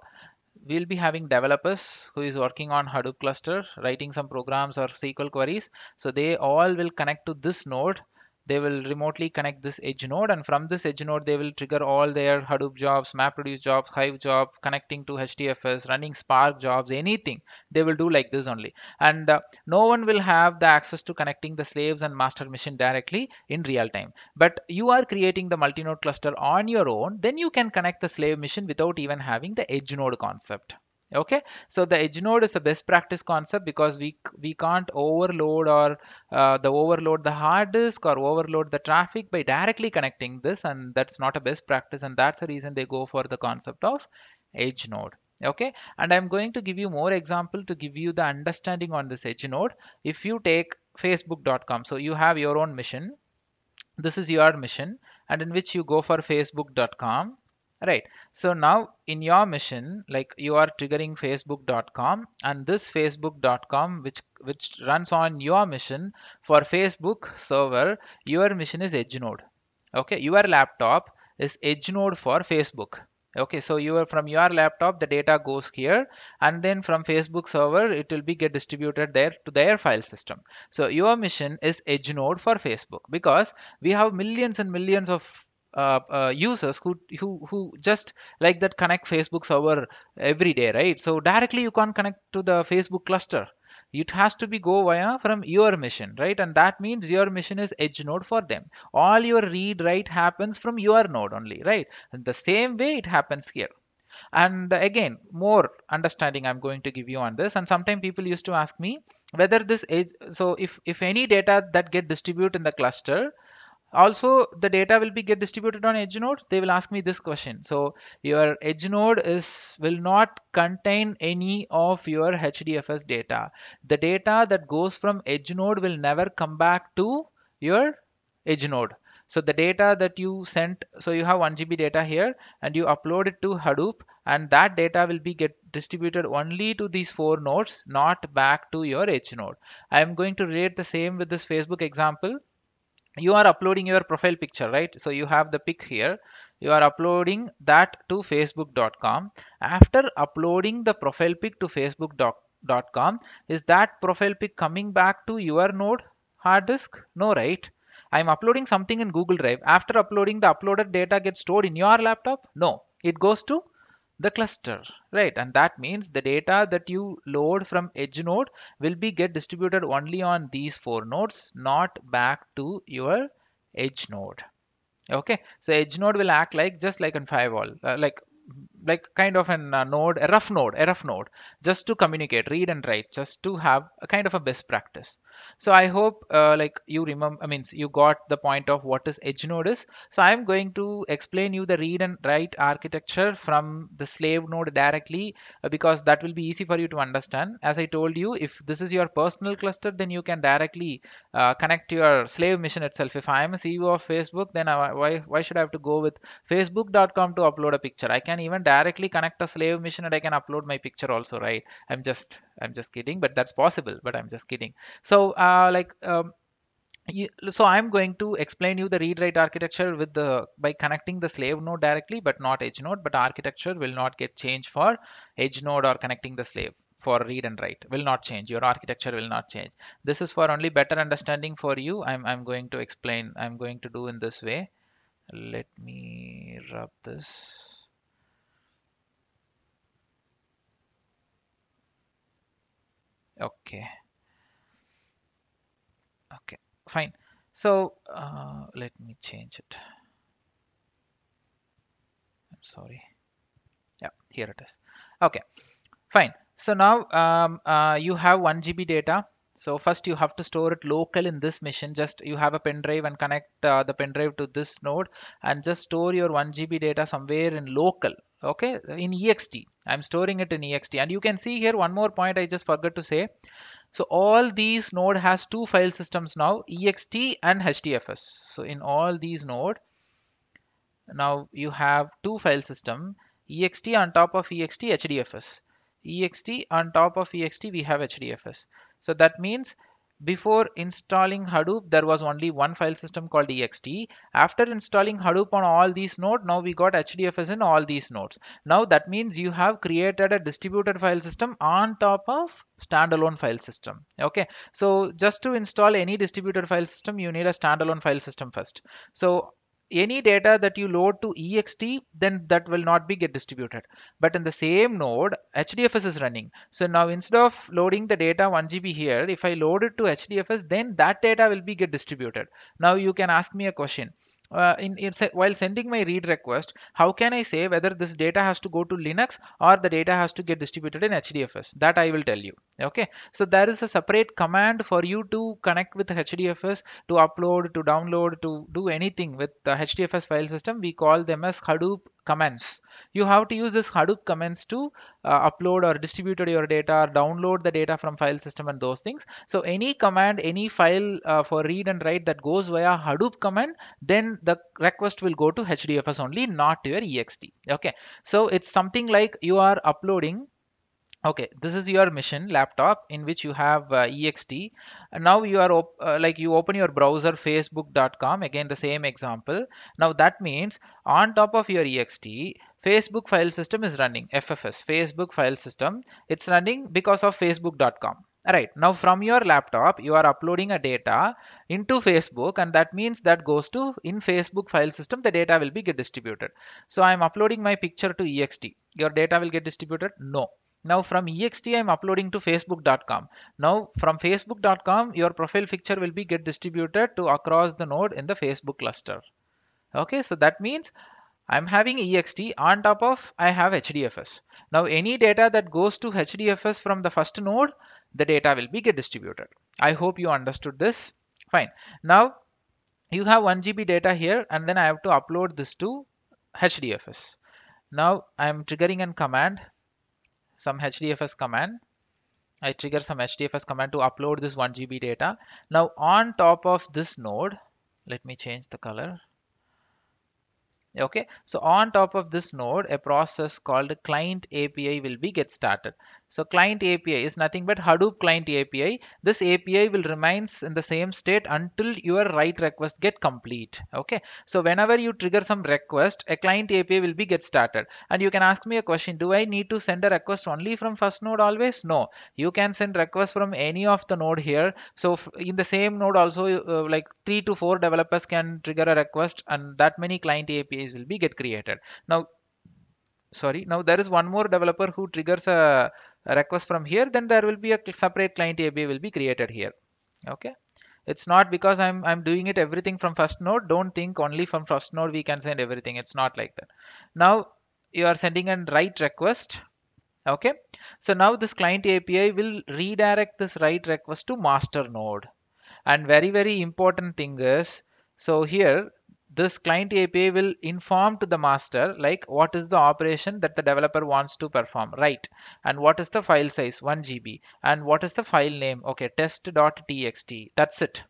we'll be having developers who is working on Hadoop cluster, writing some programs or SQL queries. So they all will connect to this node. They will remotely connect this edge node and from this edge node, they will trigger all their Hadoop jobs, MapReduce jobs, Hive job, connecting to HDFS, running Spark jobs, anything. They will do like this only. And uh, no one will have the access to connecting the slaves and master machine directly in real time. But you are creating the multi-node cluster on your own, then you can connect the slave machine without even having the edge node concept okay? So the edge node is a best practice concept because we we can't overload or uh, the overload the hard disk or overload the traffic by directly connecting this and that's not a best practice and that's the reason they go for the concept of edge node. Okay? And i'm going to give you more example to give you the understanding on this edge node. If you take facebook.com so you have your own mission this is your mission and in which you go for facebook.com right. So now in your mission like you are triggering facebook.com and this facebook.com which which runs on your mission for facebook server your mission is edge node okay. Your laptop is edge node for facebook. Okay. So you are from your laptop the data goes here and then from facebook server it will be get distributed there to their file system. So your mission is edge node for facebook because we have millions and millions of uh, uh, users who, who who just like that connect Facebook server every day, right? So directly you can't connect to the Facebook cluster. It has to be go via from your mission, right? And that means your mission is edge node for them. All your read write happens from your node only, right? And the same way it happens here and again more understanding i'm going to give you on this and sometimes people used to ask me whether this edge so if if any data that get distributed in the cluster also the data will be get distributed on edge node they will ask me this question. So your edge node is will not contain any of your hdfs data. The data that goes from edge node will never come back to your edge node so the data that you sent so you have 1 gb data here and you upload it to hadoop and that data will be get distributed only to these four nodes not back to your edge node. I am going to relate the same with this facebook example you are uploading your profile picture right? So you have the pic here. You are uploading that to facebook.com after uploading the profile pic to facebook.com is that profile pic coming back to your node hard disk? No right? I'm uploading something in google drive. After uploading the uploaded data gets stored in your laptop? No. It goes to the cluster right? And that means the data that you load from edge node will be get distributed only on these four nodes not back to your edge node. Okay? So edge node will act like just like a firewall uh, like like kind of an uh, node a rough node a rough node just to communicate read and write just to have a kind of a best practice. So i hope uh, like you remember i mean you got the point of what is edge node is. So i'm going to explain you the read and write architecture from the slave node directly uh, because that will be easy for you to understand. As i told you if this is your personal cluster then you can directly uh, connect to your slave mission itself. If i am a ceo of facebook then I, why why should i have to go with facebook.com to upload a picture? I can even directly connect a slave machine and I can upload my picture also, right? I'm just I'm just kidding, but that's possible. But I'm just kidding. So uh, like um, so I'm going to explain you the read-write architecture with the by connecting the slave node directly, but not edge node. But architecture will not get changed for edge node or connecting the slave for read and write will not change. Your architecture will not change. This is for only better understanding for you. I'm I'm going to explain. I'm going to do in this way. Let me rub this. Okay. Okay. Fine. So uh, let me change it. I'm sorry. Yeah, here it is. Okay, fine. So now um, uh, you have 1 GB data. So first you have to store it local in this machine. Just you have a pen drive and connect uh, the pen drive to this node and just store your 1 GB data somewhere in local. Okay, in ext. I'm storing it in ext. And you can see here one more point I just forgot to say. So all these node has two file systems now, ext and hdfs. So in all these node, now you have two file system, ext on top of ext hdfs. ext on top of ext we have hdfs. So that means before installing Hadoop, there was only one file system called ext. After installing Hadoop on all these nodes, now we got HDFS in all these nodes. Now that means you have created a distributed file system on top of standalone file system. Okay, so just to install any distributed file system, you need a standalone file system first. So any data that you load to ext then that will not be get distributed. But in the same node hdfs is running. So now instead of loading the data 1 gb here if i load it to hdfs then that data will be get distributed. Now you can ask me a question uh, in, in while sending my read request, how can I say whether this data has to go to Linux or the data has to get distributed in HDFS? That I will tell you. Okay, so there is a separate command for you to connect with HDFS to upload, to download, to do anything with the HDFS file system. We call them as Hadoop commands. You have to use this Hadoop commands to uh, upload or distribute your data or download the data from file system and those things. So any command, any file uh, for read and write that goes via Hadoop command, then the request will go to HDFS only, not to your ext. Okay, so it's something like you are uploading okay this is your mission laptop in which you have uh, ext and now you are uh, like you open your browser facebook.com again the same example now that means on top of your ext facebook file system is running ffs facebook file system it's running because of facebook.com Alright, now from your laptop, you are uploading a data into Facebook and that means that goes to in Facebook file system, the data will be get distributed. So I'm uploading my picture to ext. Your data will get distributed? No. Now from ext I'm uploading to facebook.com. Now from facebook.com your profile picture will be get distributed to across the node in the Facebook cluster. Okay, so that means I'm having ext on top of I have HDFS. Now any data that goes to HDFS from the first node, the data will be get distributed. I hope you understood this. Fine. Now you have 1 GB data here and then I have to upload this to HDFS. Now I'm triggering a command some HDFS command. I trigger some HDFS command to upload this 1 GB data. Now on top of this node, let me change the color okay so on top of this node a process called client api will be get started so client api is nothing but hadoop client api this api will remains in the same state until your write request get complete. Okay? So whenever you trigger some request a client api will be get started. And you can ask me a question do i need to send a request only from first node always? No. You can send request from any of the node here. So in the same node also uh, like three to four developers can trigger a request and that many client apis will be get created. Now sorry now there is one more developer who triggers a request from here then there will be a separate client API will be created here. Okay? It's not because I'm I'm doing it everything from first node. Don't think only from first node we can send everything. It's not like that. Now you are sending a write request. Okay? So now this client API will redirect this write request to master node. And very very important thing is so here this client API will inform to the master like what is the operation that the developer wants to perform, right? And what is the file size, 1 GB, and what is the file name? Okay, test.txt. That's it.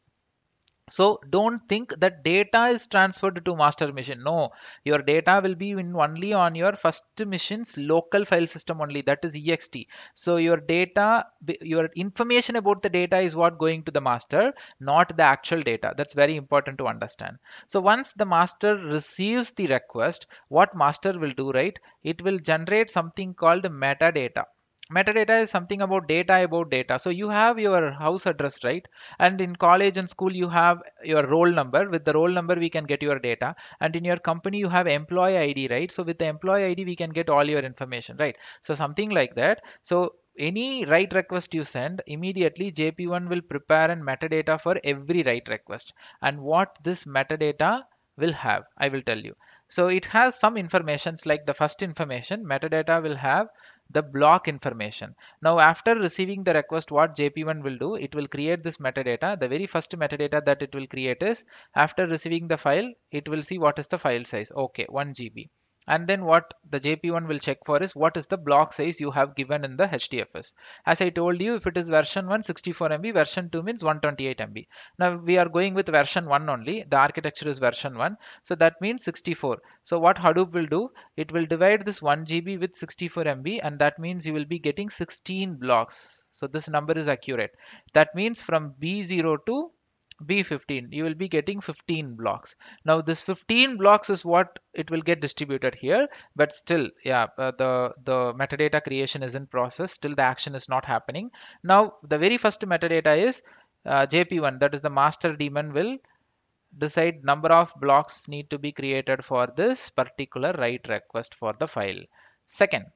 So don't think that data is transferred to master machine. No, your data will be in only on your first machine's local file system only. That is ext. So your data, your information about the data is what going to the master, not the actual data. That's very important to understand. So once the master receives the request, what master will do, right? It will generate something called metadata metadata is something about data about data. So you have your house address right? And in college and school you have your roll number. With the roll number we can get your data. And in your company you have employee id right? So with the employee id we can get all your information right? So something like that. So any write request you send immediately jp1 will prepare an metadata for every write request. And what this metadata will have i will tell you. So it has some informations like the first information metadata will have the block information. Now after receiving the request what JP1 will do it will create this metadata. The very first metadata that it will create is after receiving the file it will see what is the file size. Okay 1 GB and then what the JP1 will check for is what is the block size you have given in the HDFS. As I told you, if it is version 1, 64 MB, version 2 means 128 MB. Now we are going with version 1 only. The architecture is version 1. So that means 64. So what Hadoop will do, it will divide this 1 GB with 64 MB and that means you will be getting 16 blocks. So this number is accurate. That means from B0 to B15 you will be getting 15 blocks. Now this 15 blocks is what it will get distributed here but still yeah uh, the the metadata creation is in process. Still the action is not happening. Now the very first metadata is uh, jp1 that is the master daemon will decide number of blocks need to be created for this particular write request for the file. Second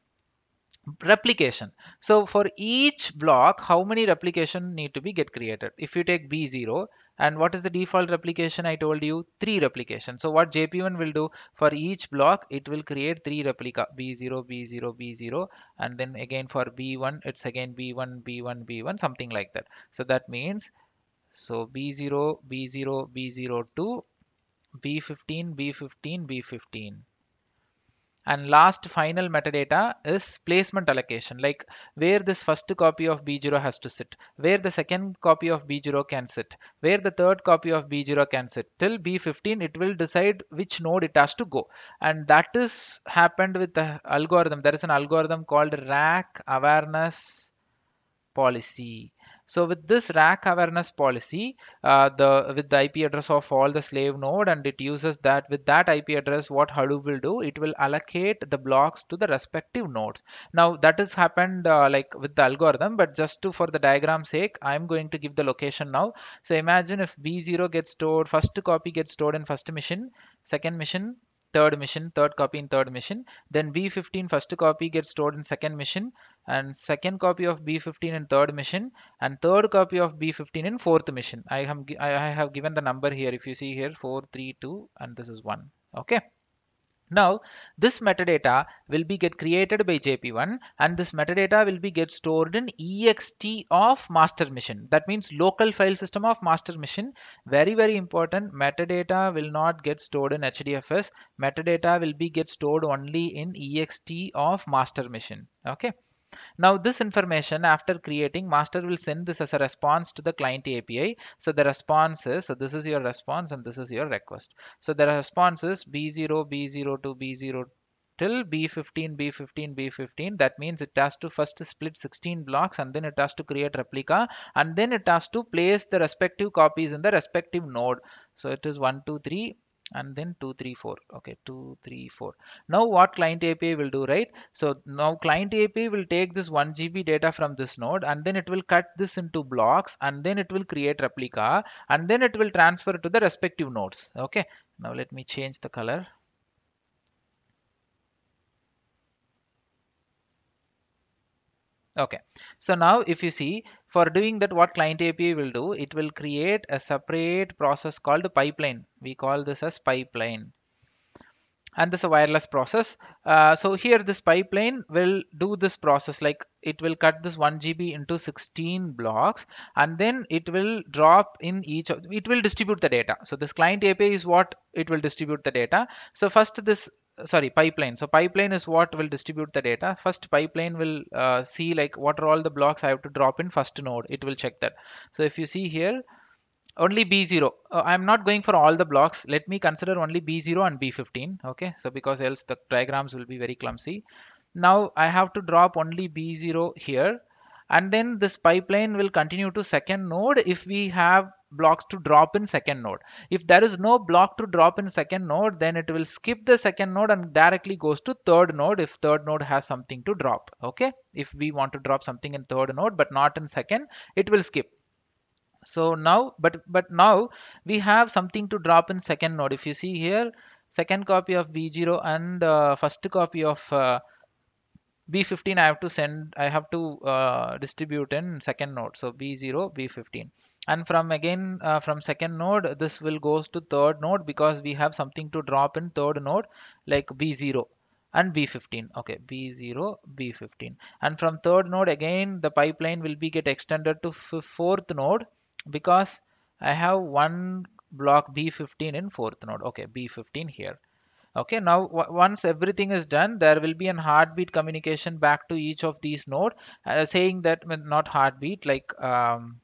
replication. So for each block how many replication need to be get created? If you take b0 and what is the default replication? I told you three replication. So what jp1 will do for each block it will create three replica. B0 b0 b0 and then again for b1 it's again b1 b1 b1 something like that. So that means so b0 b0 B0, 2, b15 b15 b15 and last final metadata is placement allocation. Like where this first copy of b0 has to sit where the second copy of b0 can sit where the third copy of b0 can sit. Till b15 it will decide which node it has to go. And that is happened with the algorithm. There is an algorithm called rack awareness policy so with this rack awareness policy, uh, the with the IP address of all the slave node and it uses that with that IP address, what Hadoop will do, it will allocate the blocks to the respective nodes. Now that has happened uh, like with the algorithm, but just to for the diagram sake, I'm going to give the location now. So imagine if B0 gets stored, first copy gets stored in first mission, second mission third mission, third copy in third mission. Then B15 first copy gets stored in second mission and second copy of B15 in third mission and third copy of B15 in fourth mission. I have, I have given the number here. If you see here 432 and this is 1. Okay. Now this metadata will be get created by JP1 and this metadata will be get stored in ext of master machine. That means local file system of master machine. Very very important metadata will not get stored in HDFS. Metadata will be get stored only in ext of master machine. Okay. Now this information after creating master will send this as a response to the client API. So the response is, so this is your response and this is your request. So the response is B0, B0 to B0 till B15, B15, B15. That means it has to first split 16 blocks and then it has to create replica and then it has to place the respective copies in the respective node. So it is 1, 2, 3 and then 234 okay 234 now what client api will do right? So now client api will take this 1 gb data from this node and then it will cut this into blocks and then it will create replica and then it will transfer to the respective nodes. Okay now let me change the color okay. So now if you see for doing that what client api will do it will create a separate process called the pipeline. We call this as pipeline. And this is a wireless process. Uh, so here this pipeline will do this process like it will cut this 1 GB into 16 blocks and then it will drop in each of it will distribute the data. So this client API is what it will distribute the data. So first this sorry pipeline. So pipeline is what will distribute the data. First pipeline will uh, see like what are all the blocks i have to drop in first node. It will check that. So if you see here only b0 uh, i'm not going for all the blocks. Let me consider only b0 and b15 okay? So because else the diagrams will be very clumsy. Now i have to drop only b0 here. And then this pipeline will continue to second node if we have blocks to drop in second node. If there is no block to drop in second node then it will skip the second node and directly goes to third node if third node has something to drop okay? If we want to drop something in third node but not in second it will skip. So now but but now we have something to drop in second node. If you see here second copy of b0 and uh, first copy of uh, b15 i have to send i have to uh, distribute in second node. So b0 b15 and from again uh, from second node this will goes to third node because we have something to drop in third node like b0 and b15 okay b0 b15 and from third node again the pipeline will be get extended to fourth node because I have one block B15 in fourth node. Okay, B15 here. Okay, now once everything is done, there will be an heartbeat communication back to each of these node uh, saying that not heartbeat like um,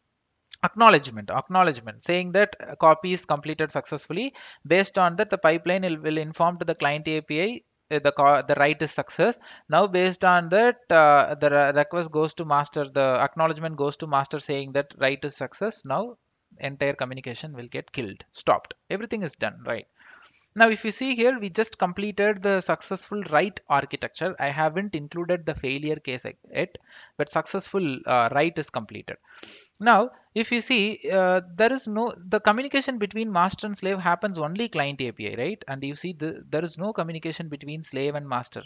acknowledgement acknowledgement saying that a copy is completed successfully based on that the pipeline will, will inform to the client api uh, the the write is success. Now based on that uh, the request goes to master the acknowledgement goes to master saying that write is success. Now entire communication will get killed stopped. Everything is done right now if you see here we just completed the successful write architecture i haven't included the failure case yet but successful uh, write is completed now, if you see, uh, there is no, the communication between master and slave happens only client API, right? And you see, the, there is no communication between slave and master,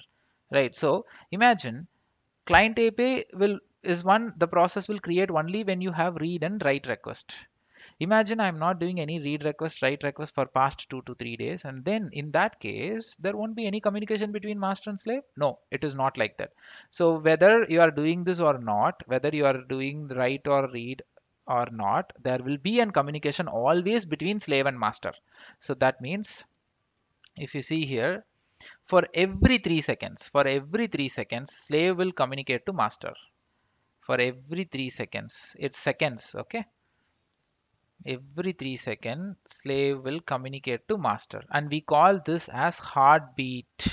right? So imagine client API will is one, the process will create only when you have read and write request. Imagine I'm not doing any read request, write request for past two to three days. And then in that case, there won't be any communication between master and slave. No, it is not like that. So whether you are doing this or not, whether you are doing write or read or not, there will be an communication always between slave and master. So that means if you see here, for every three seconds, for every three seconds, slave will communicate to master. For every three seconds, it's seconds, okay? Every 3 seconds slave will communicate to master. And we call this as heartbeat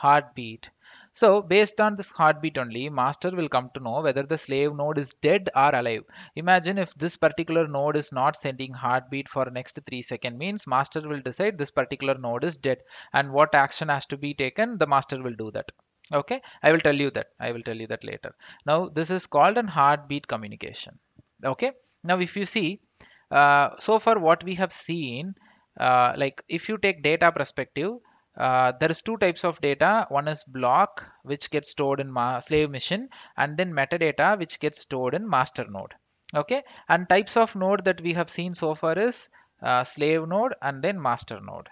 heartbeat. So based on this heartbeat only master will come to know whether the slave node is dead or alive. Imagine if this particular node is not sending heartbeat for next 3 seconds means master will decide this particular node is dead. And what action has to be taken? The master will do that. Okay? I will tell you that. I will tell you that later. Now this is called an heartbeat communication. Okay? Now if you see uh, so far what we have seen uh, like if you take data perspective uh, there is two types of data. One is block which gets stored in slave machine and then metadata which gets stored in master node. Okay? And types of node that we have seen so far is uh, slave node and then master node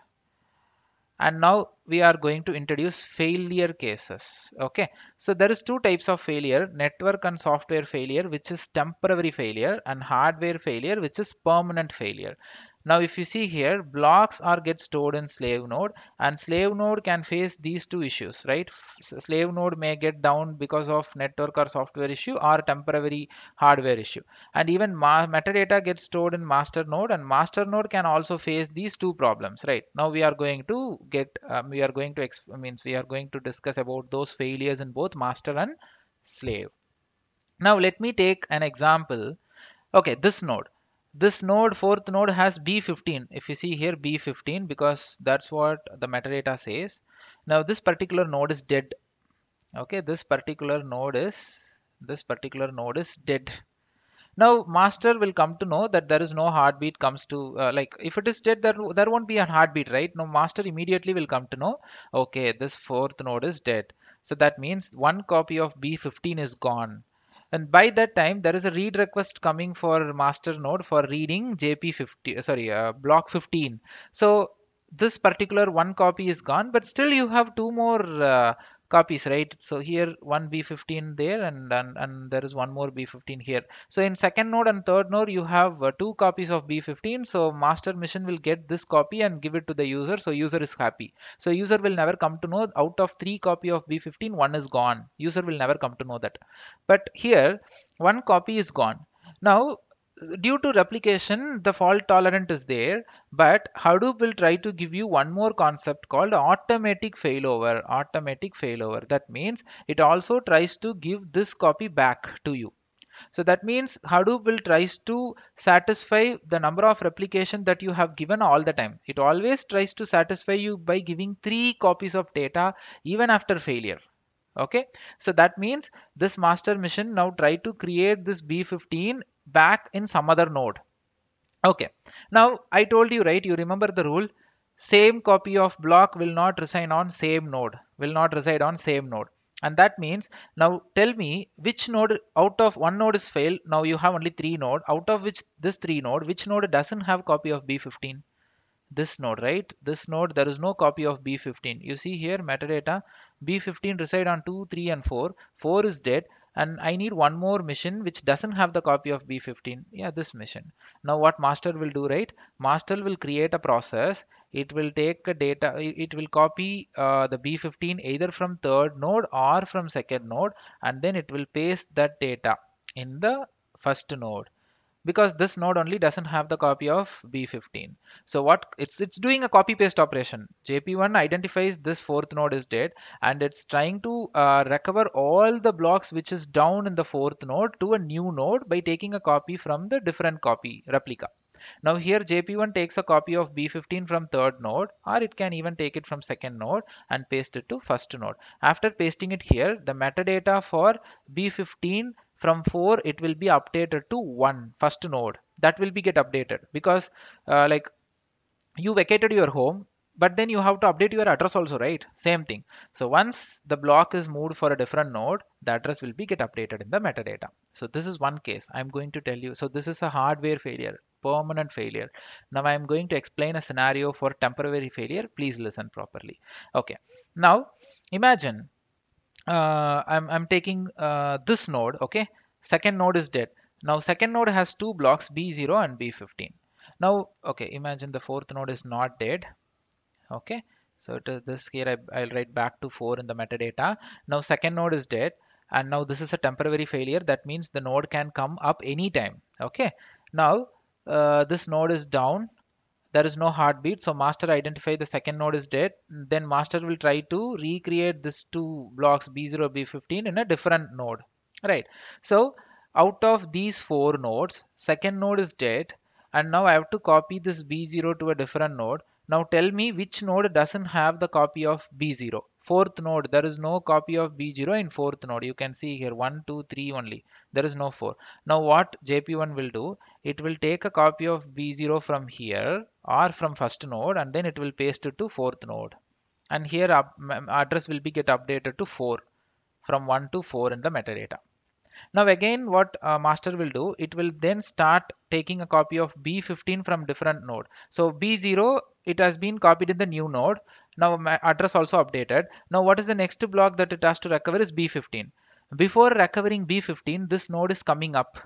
and now we are going to introduce failure cases okay? So there is two types of failure network and software failure which is temporary failure and hardware failure which is permanent failure now if you see here, blocks are get stored in slave node and slave node can face these two issues, right? Slave node may get down because of network or software issue or temporary hardware issue. And even metadata gets stored in master node and master node can also face these two problems, right? Now we are going to get, um, we are going to, means we are going to discuss about those failures in both master and slave. Now let me take an example. Okay, this node this node fourth node has b15 if you see here b15 because that's what the metadata says. Now this particular node is dead. Okay this particular node is this particular node is dead. Now master will come to know that there is no heartbeat comes to uh, like if it is dead there there won't be a heartbeat right? No master immediately will come to know okay this fourth node is dead. So that means one copy of b15 is gone and by that time there is a read request coming for master node for reading jp50 sorry uh, block 15 so this particular one copy is gone but still you have two more uh, copies right? So here one b15 there and, and and there is one more b15 here. So in second node and third node you have uh, two copies of b15 so master machine will get this copy and give it to the user. So user is happy. So user will never come to know out of three copy of b15 one is gone. User will never come to know that. But here one copy is gone. Now due to replication, the fault tolerant is there, but Hadoop will try to give you one more concept called automatic failover. Automatic failover. That means it also tries to give this copy back to you. So that means Hadoop will tries to satisfy the number of replication that you have given all the time. It always tries to satisfy you by giving three copies of data even after failure okay so that means this master machine now try to create this b15 back in some other node. Okay. Now i told you right you remember the rule same copy of block will not reside on same node will not reside on same node. And that means now tell me which node out of one node is failed now you have only three node out of which this three node which node doesn't have copy of b15 this node right? This node there is no copy of b15 you see here metadata b15 reside on 2 3 and 4 4 is dead and i need one more mission which doesn't have the copy of b15 yeah this mission now what master will do right? Master will create a process. It will take a data it will copy uh, the b15 either from third node or from second node and then it will paste that data in the first node because this node only doesn't have the copy of b15 so what it's it's doing a copy paste operation jp1 identifies this fourth node is dead and it's trying to uh, recover all the blocks which is down in the fourth node to a new node by taking a copy from the different copy replica. Now here JP1 takes a copy of B15 from third node or it can even take it from second node and paste it to first node. After pasting it here, the metadata for B15 from 4 it will be updated to 1 first node. That will be get updated because uh, like you vacated your home but then you have to update your address also right? Same thing. So once the block is moved for a different node the address will be get updated in the metadata. So this is one case. I'm going to tell you. So this is a hardware failure permanent failure. Now i'm going to explain a scenario for temporary failure. Please listen properly. Okay. Now imagine uh, I'm, I'm taking uh, this node okay? Second node is dead. Now second node has two blocks b0 and b15 now okay imagine the fourth node is not dead okay? So it is this here I, I'll write back to 4 in the metadata. Now second node is dead and now this is a temporary failure. That means the node can come up anytime okay? Now uh, this node is down there is no heartbeat so master identify the second node is dead. Then master will try to recreate this two blocks b0 b15 in a different node right? So out of these four nodes second node is dead and now i have to copy this b0 to a different node. Now tell me which node doesn't have the copy of b0 fourth node there is no copy of b0 in fourth node. You can see here one two three only. There is no 4 now what jp1 will do it will take a copy of b0 from here or from first node and then it will paste it to fourth node. And here address will be get updated to 4 from 1 to 4 in the metadata. Now again what uh, master will do it will then start taking a copy of b15 from different node. So b0 it has been copied in the new node now my address also updated. Now what is the next block that it has to recover is b15 before recovering b15 this node is coming up.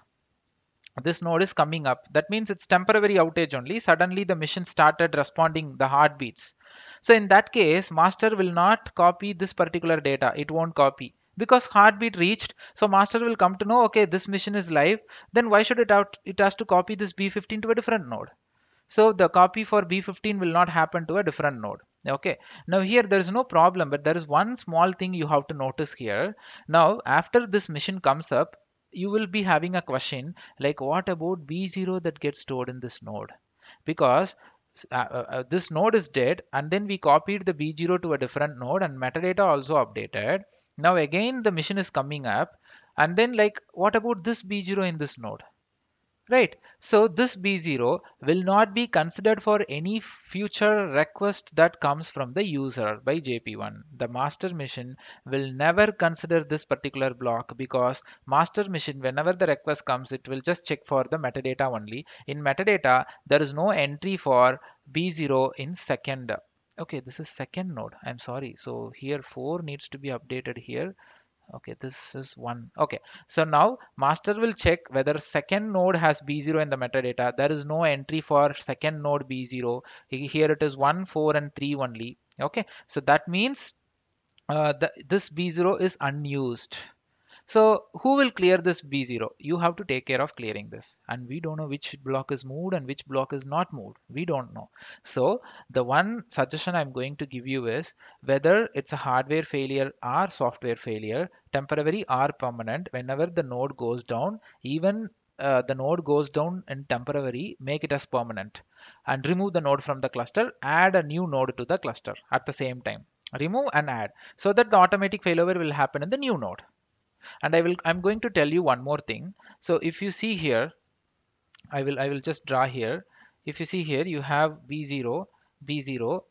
This node is coming up. That means it's temporary outage only. Suddenly the machine started responding the heartbeats. So in that case master will not copy this particular data. It won't copy. Because heartbeat reached so master will come to know okay this machine is live. Then why should it out it has to copy this b15 to a different node? So the copy for b15 will not happen to a different node okay. Now here there is no problem but there is one small thing you have to notice here. Now after this machine comes up you will be having a question like what about b0 that gets stored in this node? Because uh, uh, uh, this node is dead and then we copied the b0 to a different node and metadata also updated. Now again the machine is coming up and then like what about this b0 in this node right. So this b0 will not be considered for any future request that comes from the user by jp1 the master machine will never consider this particular block because master machine whenever the request comes it will just check for the metadata only. In metadata there is no entry for b0 in second. Okay this is second node. I'm sorry. So here 4 needs to be updated here okay this is one. Okay so now master will check whether second node has b0 in the metadata. There is no entry for second node b0 here it is 1 4 and 3 only. Okay so that means uh, the, this b0 is unused So who will clear this B0? You have to take care of clearing this. And we don't know which block is moved and which block is not moved. We don't know. So the one suggestion I'm going to give you is whether it's a hardware failure or software failure, temporary or permanent, whenever the node goes down, even uh, the node goes down in temporary, make it as permanent and remove the node from the cluster, add a new node to the cluster at the same time. Remove and add so that the automatic failover will happen in the new node and I will I'm going to tell you one more thing. So if you see here I will I will just draw here. If you see here you have B0 B0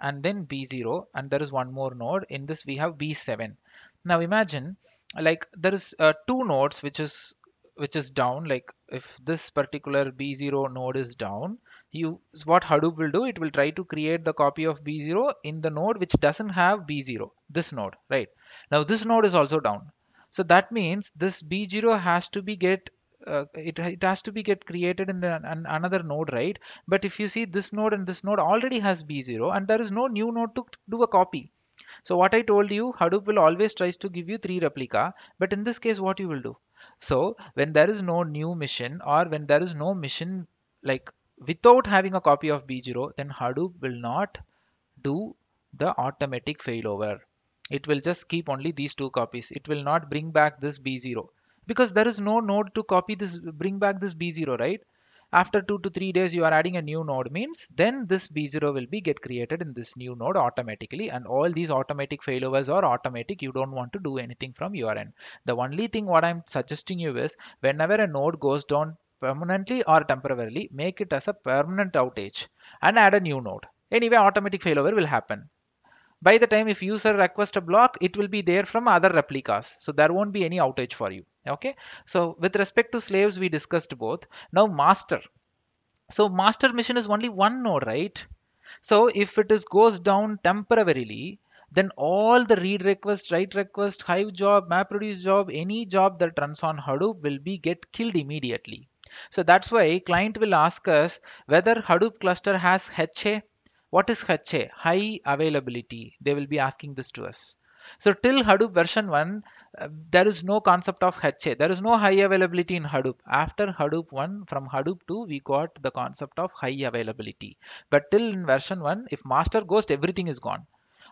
and then B0 and there is one more node. In this we have B7 now imagine like there is uh, two nodes which is which is down. Like if this particular B0 node is down you what Hadoop will do it will try to create the copy of B0 in the node which doesn't have B0 this node right? Now this node is also down so that means this b0 has to be get uh, it, it has to be get created in an, another node right? But if you see this node and this node already has b0 and there is no new node to do a copy. So what i told you hadoop will always tries to give you three replica but in this case what you will do? So when there is no new mission or when there is no mission like without having a copy of b0 then hadoop will not do the automatic failover it will just keep only these two copies. It will not bring back this b0 because there is no node to copy this bring back this b0 right? After two to three days you are adding a new node means then this b0 will be get created in this new node automatically and all these automatic failovers are automatic. You don't want to do anything from your end. The only thing what i'm suggesting you is whenever a node goes down permanently or temporarily make it as a permanent outage and add a new node. Anyway automatic failover will happen by the time if user request a block it will be there from other replicas. So there won't be any outage for you. Okay? So with respect to slaves we discussed both. Now master. So master mission is only one node right? So if it is goes down temporarily then all the read request write request hive job mapreduce job any job that runs on hadoop will be get killed immediately. So that's why client will ask us whether hadoop cluster has ha what is HA? High availability. They will be asking this to us. So till Hadoop version 1, uh, there is no concept of HA. There is no high availability in Hadoop. After Hadoop 1, from Hadoop 2, we got the concept of high availability. But till in version 1, if master goes, everything is gone.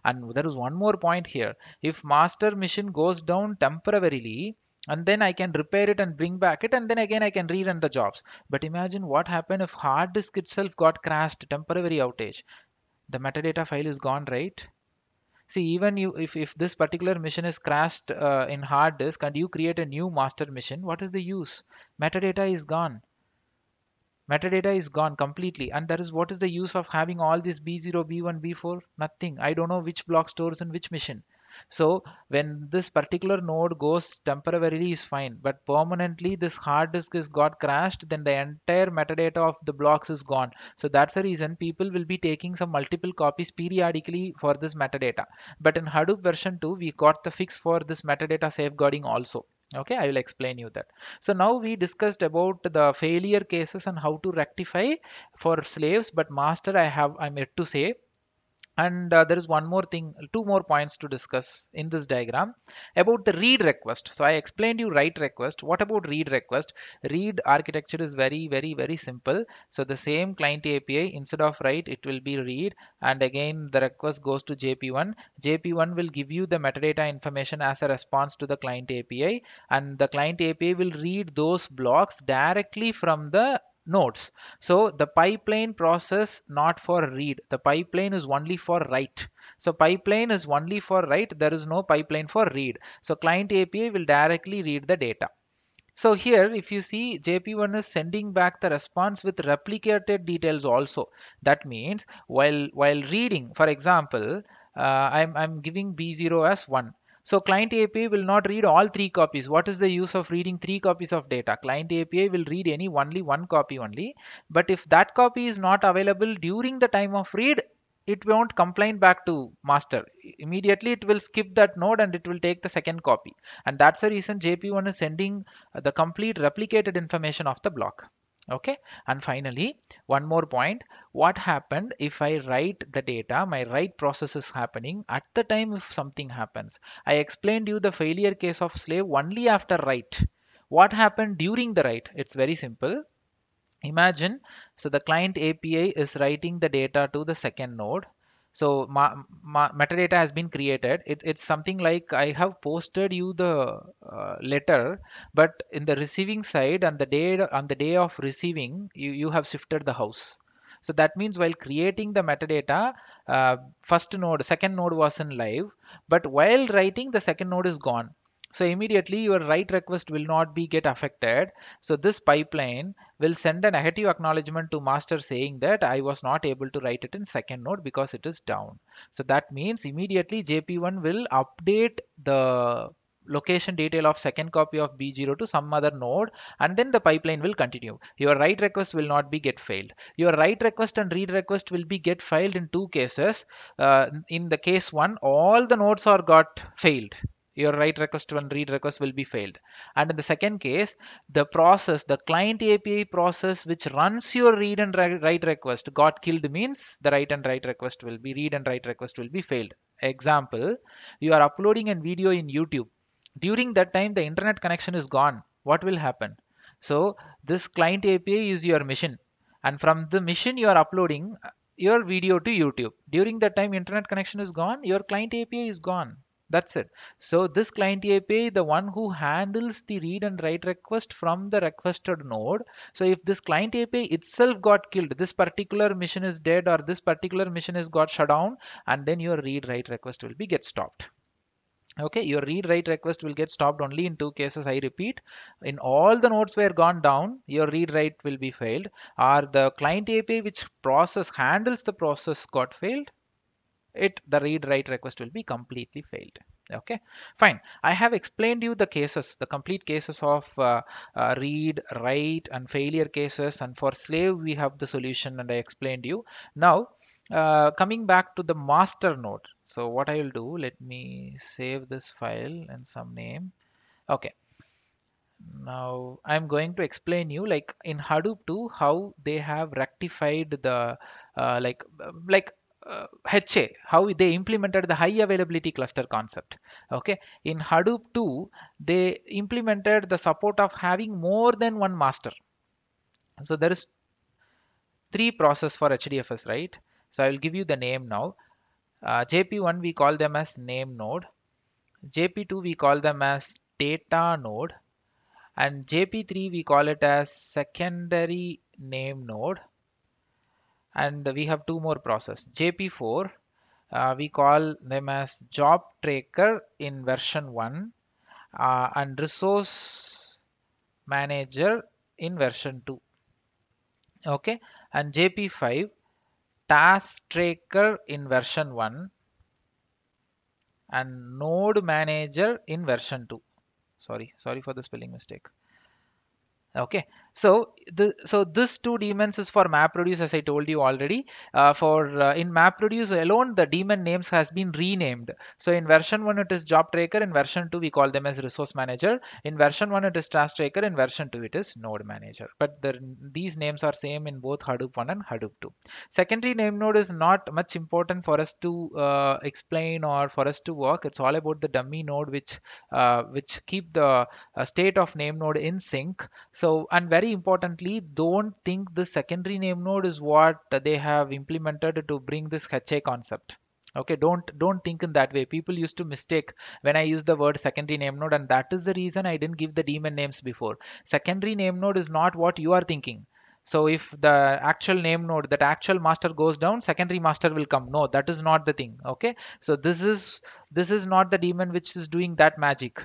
And there is one more point here. If master machine goes down temporarily, and then I can repair it and bring back it and then again I can rerun the jobs. But imagine what happened if hard disk itself got crashed, temporary outage the metadata file is gone right? See even you if, if this particular mission is crashed uh, in hard disk and you create a new master mission what is the use? Metadata is gone. Metadata is gone completely. And that is what is the use of having all this b0 b1 b4 nothing. I don't know which block stores in which mission so when this particular node goes temporarily is fine, but permanently this hard disk is got crashed, then the entire metadata of the blocks is gone. So that's the reason people will be taking some multiple copies periodically for this metadata. But in Hadoop version 2, we got the fix for this metadata safeguarding also okay i will explain you that so now we discussed about the failure cases and how to rectify for slaves but master i have i'm yet to say and uh, there is one more thing two more points to discuss in this diagram about the read request. So i explained you write request. What about read request? Read architecture is very very very simple. So the same client api instead of write it will be read. And again the request goes to jp1 jp1 will give you the metadata information as a response to the client api and the client api will read those blocks directly from the nodes. So the pipeline process not for read. The pipeline is only for write. So pipeline is only for write. There is no pipeline for read. So client API will directly read the data. So here, if you see JP1 is sending back the response with replicated details also. That means while while reading, for example, uh, I'm, I'm giving B0 as 1. So client API will not read all three copies. What is the use of reading three copies of data? Client API will read any only one copy only. But if that copy is not available during the time of read, it won't complain back to master. Immediately it will skip that node and it will take the second copy. And that's the reason JP1 is sending the complete replicated information of the block. Okay. And finally one more point. What happened if i write the data my write process is happening at the time if something happens? I explained you the failure case of slave only after write. What happened during the write? It's very simple. Imagine so the client api is writing the data to the second node so ma ma metadata has been created. It, it's something like i have posted you the uh, letter but in the receiving side on the day on the day of receiving you, you have shifted the house. So that means while creating the metadata uh, first node second node was in live but while writing the second node is gone so immediately your write request will not be get affected. So this pipeline will send a negative acknowledgement to master saying that i was not able to write it in second node because it is down. So that means immediately jp1 will update the location detail of second copy of b0 to some other node and then the pipeline will continue. Your write request will not be get failed. Your write request and read request will be get filed in two cases. Uh, in the case one all the nodes are got failed your write request and read request will be failed. And in the second case the process the client api process which runs your read and write request got killed means the write and write request will be read and write request will be failed. Example you are uploading a video in youtube. During that time the internet connection is gone. What will happen? So this client api is your machine. And from the machine you are uploading your video to youtube. During that time internet connection is gone your client api is gone that's it. So this client API, the one who handles the read and write request from the requested node. So if this client API itself got killed, this particular mission is dead or this particular mission is got shut down and then your read write request will be get stopped okay your read write request will get stopped only in two cases i repeat in all the nodes were gone down your read write will be failed or the client api which process handles the process got failed it the read write request will be completely failed. Okay fine. I have explained you the cases the complete cases of uh, uh, read write and failure cases and for slave we have the solution and i explained you. Now uh, coming back to the master node. So what i will do let me save this file and some name. Okay. Now i'm going to explain you like in hadoop 2 how they have rectified the uh, like like uh, HA, how they implemented the high availability cluster concept. Okay, in Hadoop 2, they implemented the support of having more than one master. So there is three process for HDFS, right? So I will give you the name now. Uh, JP1 we call them as name node. JP2 we call them as data node. And JP3 we call it as secondary name node and we have two more process. Jp4 uh, we call them as job tracker in version 1 uh, and resource manager in version 2 okay? And jp5 task tracker in version 1 and node manager in version 2 sorry sorry for the spelling mistake. Okay so the so this two daemons is for MapReduce as I told you already. Uh, for uh, in MapReduce alone, the daemon names has been renamed. So in version one it is job tracker. In version two we call them as resource manager. In version one it is task tracker. In version two it is node manager. But the, these names are same in both Hadoop one and Hadoop two. Secondary name node is not much important for us to uh, explain or for us to work. It's all about the dummy node which uh, which keep the uh, state of name node in sync. So and very very importantly don't think the secondary name node is what they have implemented to bring this HA concept. Okay don't don't think in that way. People used to mistake when i use the word secondary name node and that is the reason i didn't give the daemon names before. Secondary name node is not what you are thinking. So if the actual name node that actual master goes down secondary master will come. No that is not the thing. Okay so this is this is not the daemon which is doing that magic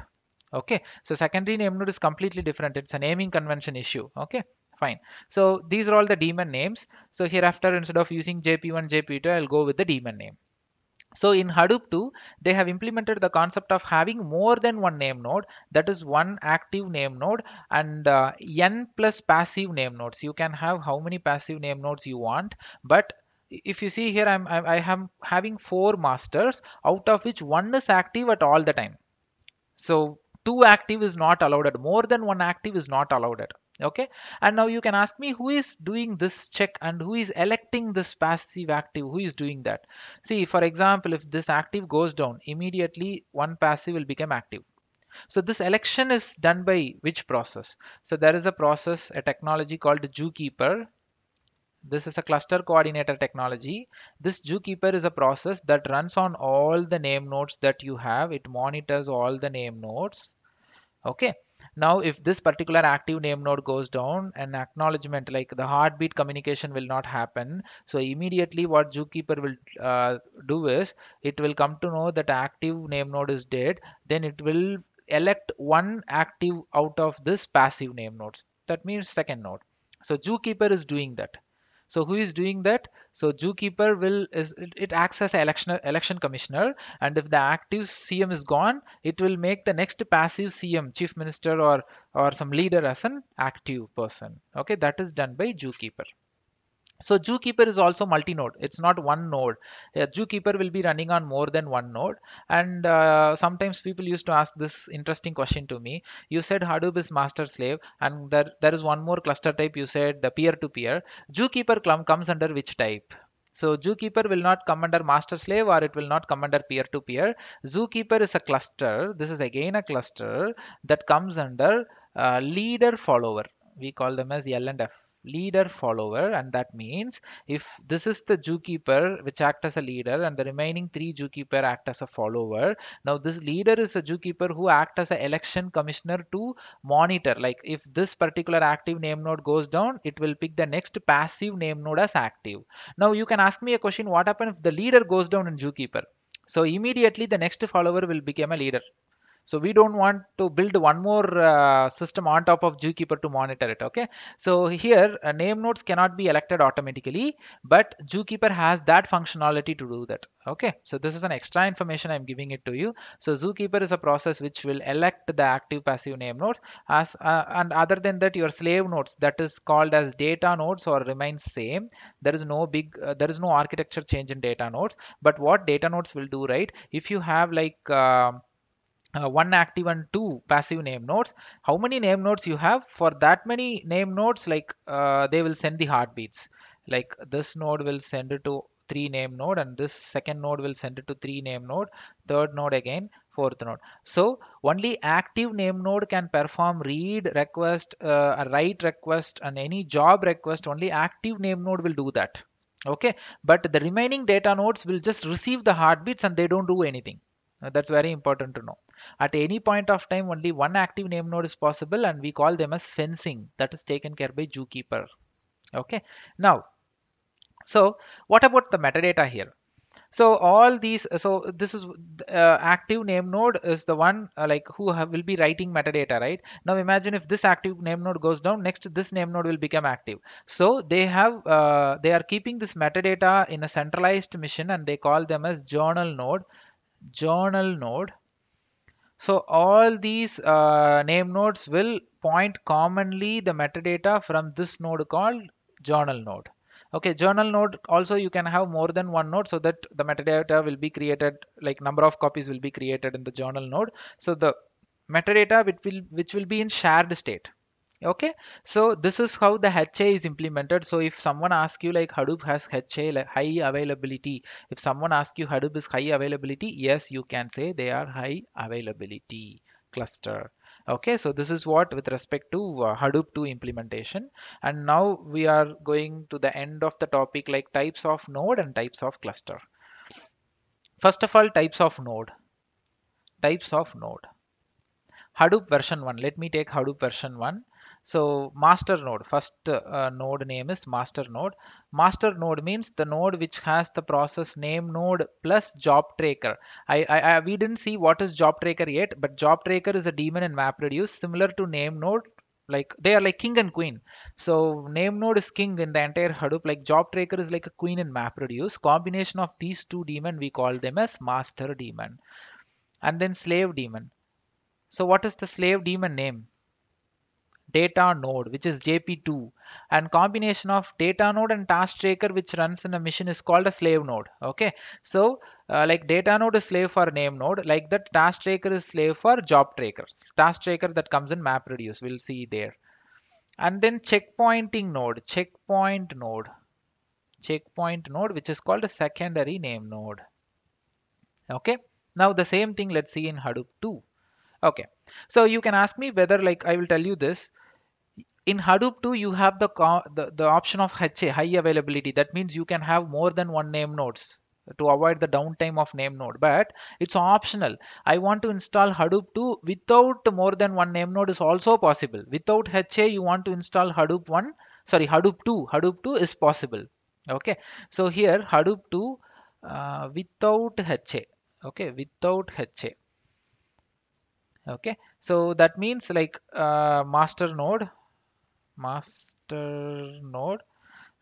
okay. So secondary name node is completely different. It's a naming convention issue. Okay. Fine. So these are all the daemon names. So hereafter instead of using jp1 jp2 i'll go with the daemon name. So in Hadoop 2, they have implemented the concept of having more than one name node, that is one active name node and uh, n plus passive name nodes. You can have how many passive name nodes you want, but if you see here, I'm, I am having four masters out of which one is active at all the time. So two active is not allowed more than one active is not allowed okay? And now you can ask me who is doing this check and who is electing this passive active? Who is doing that? See for example if this active goes down immediately one passive will become active. So this election is done by which process? So there is a process a technology called zookeeper this is a cluster coordinator technology. This zookeeper is a process that runs on all the name nodes that you have. It monitors all the name nodes. Okay. Now if this particular active name node goes down an acknowledgement like the heartbeat communication will not happen. So immediately what zookeeper will uh, do is it will come to know that active name node is dead. Then it will elect one active out of this passive name nodes. That means second node. So zookeeper is doing that so who is doing that? So zookeeper will is it acts as election election commissioner, and if the active CM is gone, it will make the next passive CM, chief minister or or some leader as an active person. Okay, that is done by zookeeper. So Zookeeper is also multi-node. It's not one node. A Zookeeper will be running on more than one node. And uh, sometimes people used to ask this interesting question to me. You said Hadoop is master slave, and there, there is one more cluster type. You said the peer-to-peer. Zookeeper comes under which type? So Zookeeper will not come under master slave or it will not come under peer-to-peer. Zookeeper is a cluster. This is again a cluster that comes under uh, leader follower. We call them as L and F leader follower and that means if this is the zookeeper which act as a leader and the remaining three zookeeper act as a follower now this leader is a zookeeper who act as an election commissioner to monitor. Like if this particular active name node goes down it will pick the next passive name node as active. Now you can ask me a question what happens if the leader goes down in zookeeper? So immediately the next follower will become a leader so we don't want to build one more uh, system on top of Zookeeper to monitor it. Okay. So here uh, name nodes cannot be elected automatically, but Zookeeper has that functionality to do that. Okay. So this is an extra information I'm giving it to you. So Zookeeper is a process which will elect the active passive name nodes as uh, and other than that your slave nodes that is called as data nodes or remains same. There is no big uh, there is no architecture change in data nodes. But what data nodes will do right? If you have like um, uh, one active and two passive name nodes. How many name nodes you have? For that many name nodes like uh, they will send the heartbeats. Like this node will send it to three name node and this second node will send it to three name node third node again fourth node. So only active name node can perform read request uh, write request and any job request. Only active name node will do that. Okay? But the remaining data nodes will just receive the heartbeats and they don't do anything that's very important to know. At any point of time, only one active name node is possible and we call them as fencing that is taken care by zookeeper. Okay. Now, so what about the metadata here? So all these, so this is uh, active name node is the one uh, like who have, will be writing metadata, right? Now imagine if this active name node goes down, next this name node will become active. So they have, uh, they are keeping this metadata in a centralized mission and they call them as journal node journal node. So all these uh, name nodes will point commonly the metadata from this node called journal node. Okay, journal node also you can have more than one node so that the metadata will be created like number of copies will be created in the journal node. So the metadata which will which will be in shared state okay? So this is how the ha is implemented. So if someone asks you like hadoop has ha like high availability. If someone asks you hadoop is high availability yes you can say they are high availability cluster. Okay? So this is what with respect to uh, hadoop 2 implementation. And now we are going to the end of the topic like types of node and types of cluster. First of all types of node. Types of node. Hadoop version 1 let me take hadoop version 1 so master node, first uh, node name is master node. Master node means the node which has the process name node plus job tracker. I, I, I we didn't see what is job tracker yet, but job tracker is a daemon in MapReduce similar to name node like they are like king and queen. So name node is king in the entire hadoop. Like job tracker is like a queen in mapreduce combination of these two daemon we call them as master daemon and then slave daemon so what is the slave daemon name data node which is jp2 and combination of data node and task tracker which runs in a machine is called a slave node okay so uh, like data node is slave for name node like that task tracker is slave for job tracker task tracker that comes in mapreduce we'll see there and then checkpointing node, checkpoint node, checkpoint node, which is called a secondary name node. Okay. Now the same thing let's see in Hadoop 2. Okay. So you can ask me whether like I will tell you this. In Hadoop 2, you have the, the, the option of HA, high availability. That means you can have more than one name nodes to avoid the downtime of name node. But it's optional. I want to install hadoop 2 without more than one name node is also possible. Without ha you want to install hadoop 1 sorry hadoop 2 hadoop 2 is possible. Okay. So here hadoop 2 uh, without ha okay. Without ha okay. So that means like uh, master node master node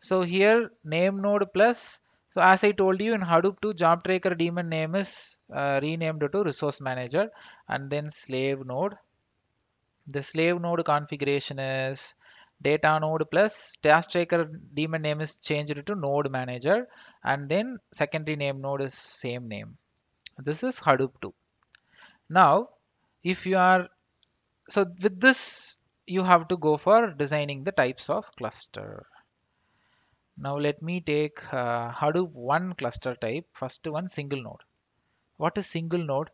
so here name node plus so as I told you in Hadoop 2 job tracker daemon name is uh, renamed to resource manager and then slave node. The slave node configuration is data node plus task tracker daemon name is changed to node manager and then secondary name node is same name. This is Hadoop 2. Now if you are so with this you have to go for designing the types of cluster. Now let me take uh, Hadoop one cluster type. First one single node. What is single node?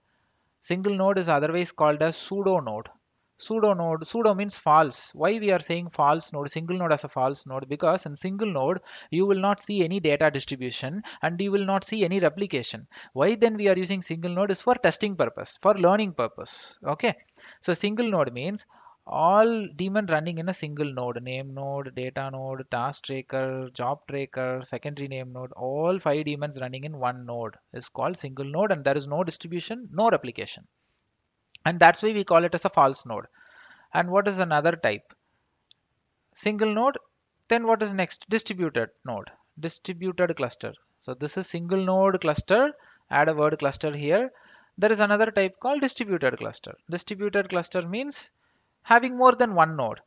Single node is otherwise called as pseudo node. Pseudo node, pseudo means false. Why we are saying false node, single node as a false node? Because in single node, you will not see any data distribution and you will not see any replication. Why then we are using single node is for testing purpose, for learning purpose. Okay. So single node means all daemon running in a single node name node data node task tracker job tracker secondary name node all five daemons running in one node is called single node and there is no distribution no replication. And that's why we call it as a false node. And what is another type? Single node then what is next? Distributed node distributed cluster. So this is single node cluster add a word cluster here. There is another type called distributed cluster. Distributed cluster means having more than one node.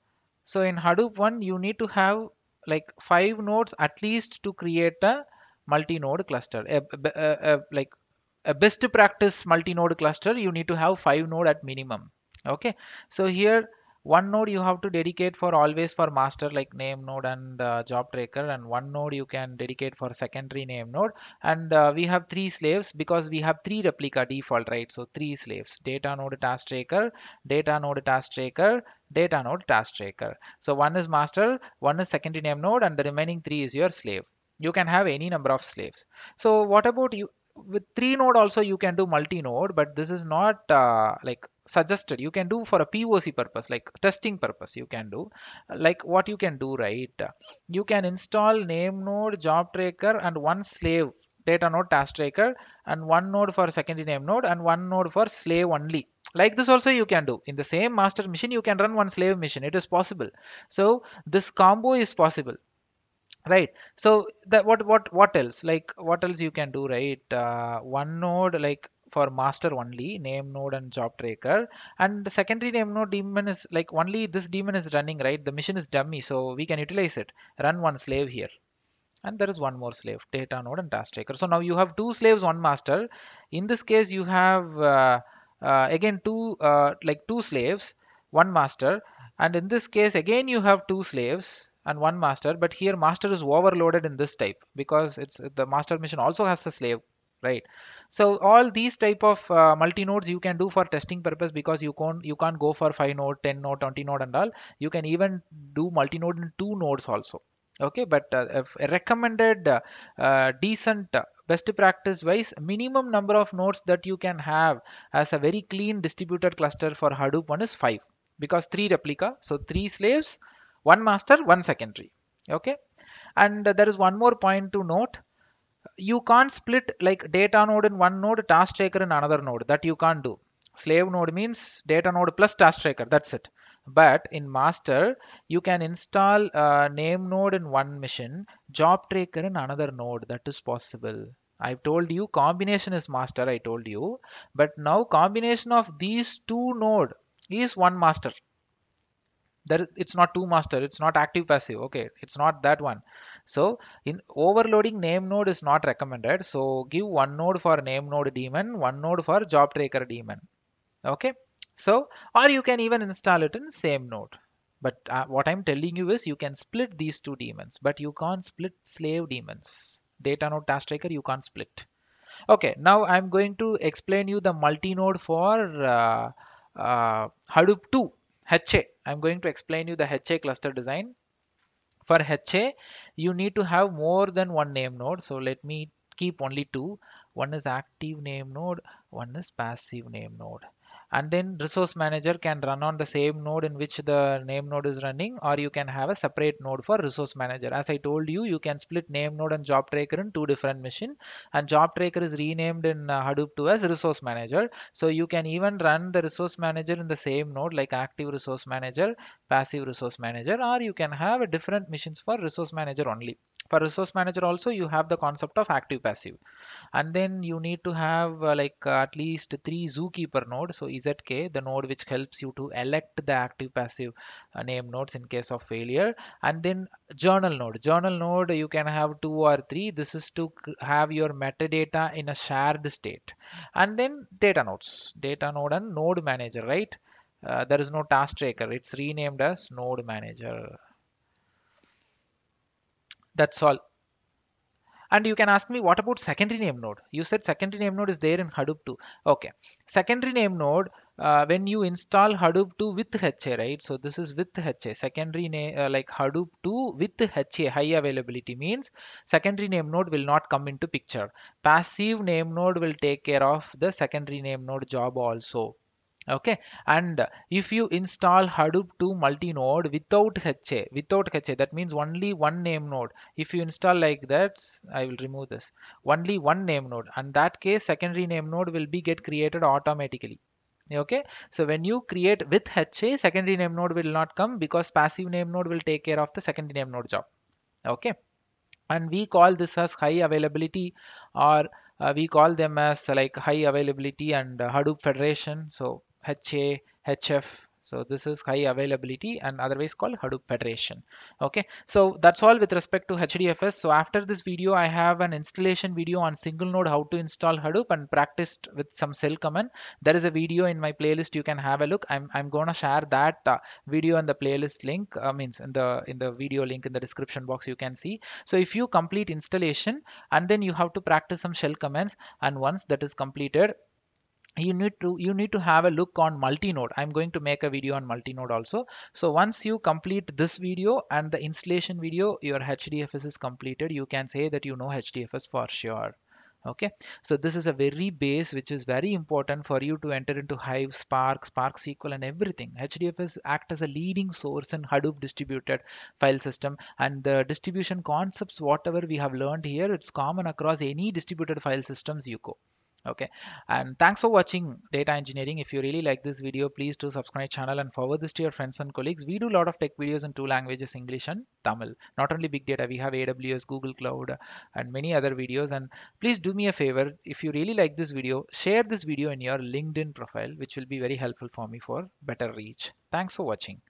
So in Hadoop 1, you need to have like five nodes at least to create a multi-node cluster. A, a, a, like a best practice multi-node cluster, you need to have five node at minimum. Okay, so here one node you have to dedicate for always for master like name node and uh, job tracker and one node you can dedicate for secondary name node. And uh, we have three slaves because we have three replica default right? So three slaves. Data node task tracker data node task tracker data node task tracker. So one is master one is secondary name node and the remaining three is your slave. You can have any number of slaves. So what about you with three node also you can do multi-node but this is not uh, like suggested. You can do for a POC purpose like testing purpose you can do. Like what you can do right? You can install name node job tracker and one slave data node task tracker and one node for secondary name node and one node for slave only. Like this also you can do. In the same master machine you can run one slave machine. It is possible. So this combo is possible right. So that what what what else? Like what else you can do right? Uh, one node like for master only name node and job tracker. And the secondary name node daemon is like only this daemon is running right? The mission is dummy so we can utilize it. Run one slave here. And there is one more slave data node and task tracker. So now you have two slaves one master. In this case you have uh, uh, again two uh, like two slaves one master. And in this case again you have two slaves and one master but here master is overloaded in this type because it's the master mission also has a slave right? So all these type of uh, multi nodes you can do for testing purpose because you can't you can't go for 5 node 10 node 20 node and all. You can even do multi node in two nodes also okay? But uh, recommended uh, uh, decent uh, best practice wise minimum number of nodes that you can have as a very clean distributed cluster for hadoop one is 5 because 3 replica so 3 slaves one master one secondary. Okay? And there is one more point to note. You can't split like data node in one node task tracker in another node. That you can't do. Slave node means data node plus task tracker that's it. But in master you can install a name node in one mission job tracker in another node. That is possible. I've told you combination is master I told you. But now combination of these two node is one master there it's not two master it's not active passive okay it's not that one so in overloading name node is not recommended so give one node for name node daemon one node for job tracker daemon okay so or you can even install it in same node but uh, what I'm telling you is you can split these two daemons, but you can't split slave daemons. Data node task tracker you can't split. Okay, now I'm going to explain you the multi-node for uh, uh, Hadoop 2 HA. I'm going to explain you the HA cluster design. For HA, you need to have more than one name node. So let me keep only two. One is active name node, one is passive name node and then resource manager can run on the same node in which the name node is running or you can have a separate node for resource manager. As i told you you can split name node and job tracker in two different machine. And job tracker is renamed in uh, hadoop 2 as resource manager. So you can even run the resource manager in the same node like active resource manager passive resource manager or you can have different machines for resource manager only. For resource manager also you have the concept of active passive. And then you need to have uh, like uh, at least three zookeeper node. So ezk the node which helps you to elect the active passive uh, name nodes in case of failure. And then journal node. Journal node you can have two or three. This is to have your metadata in a shared state. And then data nodes. Data node and node manager right? Uh, there is no task tracker. It's renamed as node manager. That's all and you can ask me, what about secondary name node? You said secondary name node is there in Hadoop 2. Okay. Secondary name node, uh, when you install Hadoop 2 with HA, right? So this is with HA. Secondary name, uh, like Hadoop 2 with HA, high availability means secondary name node will not come into picture. Passive name node will take care of the secondary name node job also okay? And if you install hadoop 2 multi-node without ha without ha that means only one name node. If you install like that i will remove this. Only one name node. And that case secondary name node will be get created automatically. Okay? So when you create with ha secondary name node will not come because passive name node will take care of the secondary name node job. Okay? And we call this as high availability or uh, we call them as like high availability and uh, hadoop federation. So HA, HF. So this is high availability and otherwise called Hadoop Federation. Okay, so that's all with respect to HDFS. So after this video, I have an installation video on single node how to install Hadoop and practiced with some shell command. There is a video in my playlist. You can have a look. I'm, I'm gonna share that uh, video in the playlist link. Uh, means in the in the video link in the description box you can see. So if you complete installation and then you have to practice some shell commands and once that is completed you need to you need to have a look on multi-node. I'm going to make a video on multi-node also. So once you complete this video and the installation video your hdfs is completed. You can say that you know hdfs for sure. Okay? So this is a very base which is very important for you to enter into hive spark spark sql and everything. Hdfs act as a leading source in hadoop distributed file system. And the distribution concepts whatever we have learned here it's common across any distributed file systems you go okay. And thanks for watching data engineering. If you really like this video please do subscribe channel and forward this to your friends and colleagues. We do a lot of tech videos in two languages english and tamil. Not only big data we have aws google cloud and many other videos. And please do me a favor. If you really like this video share this video in your linkedin profile which will be very helpful for me for better reach. Thanks for watching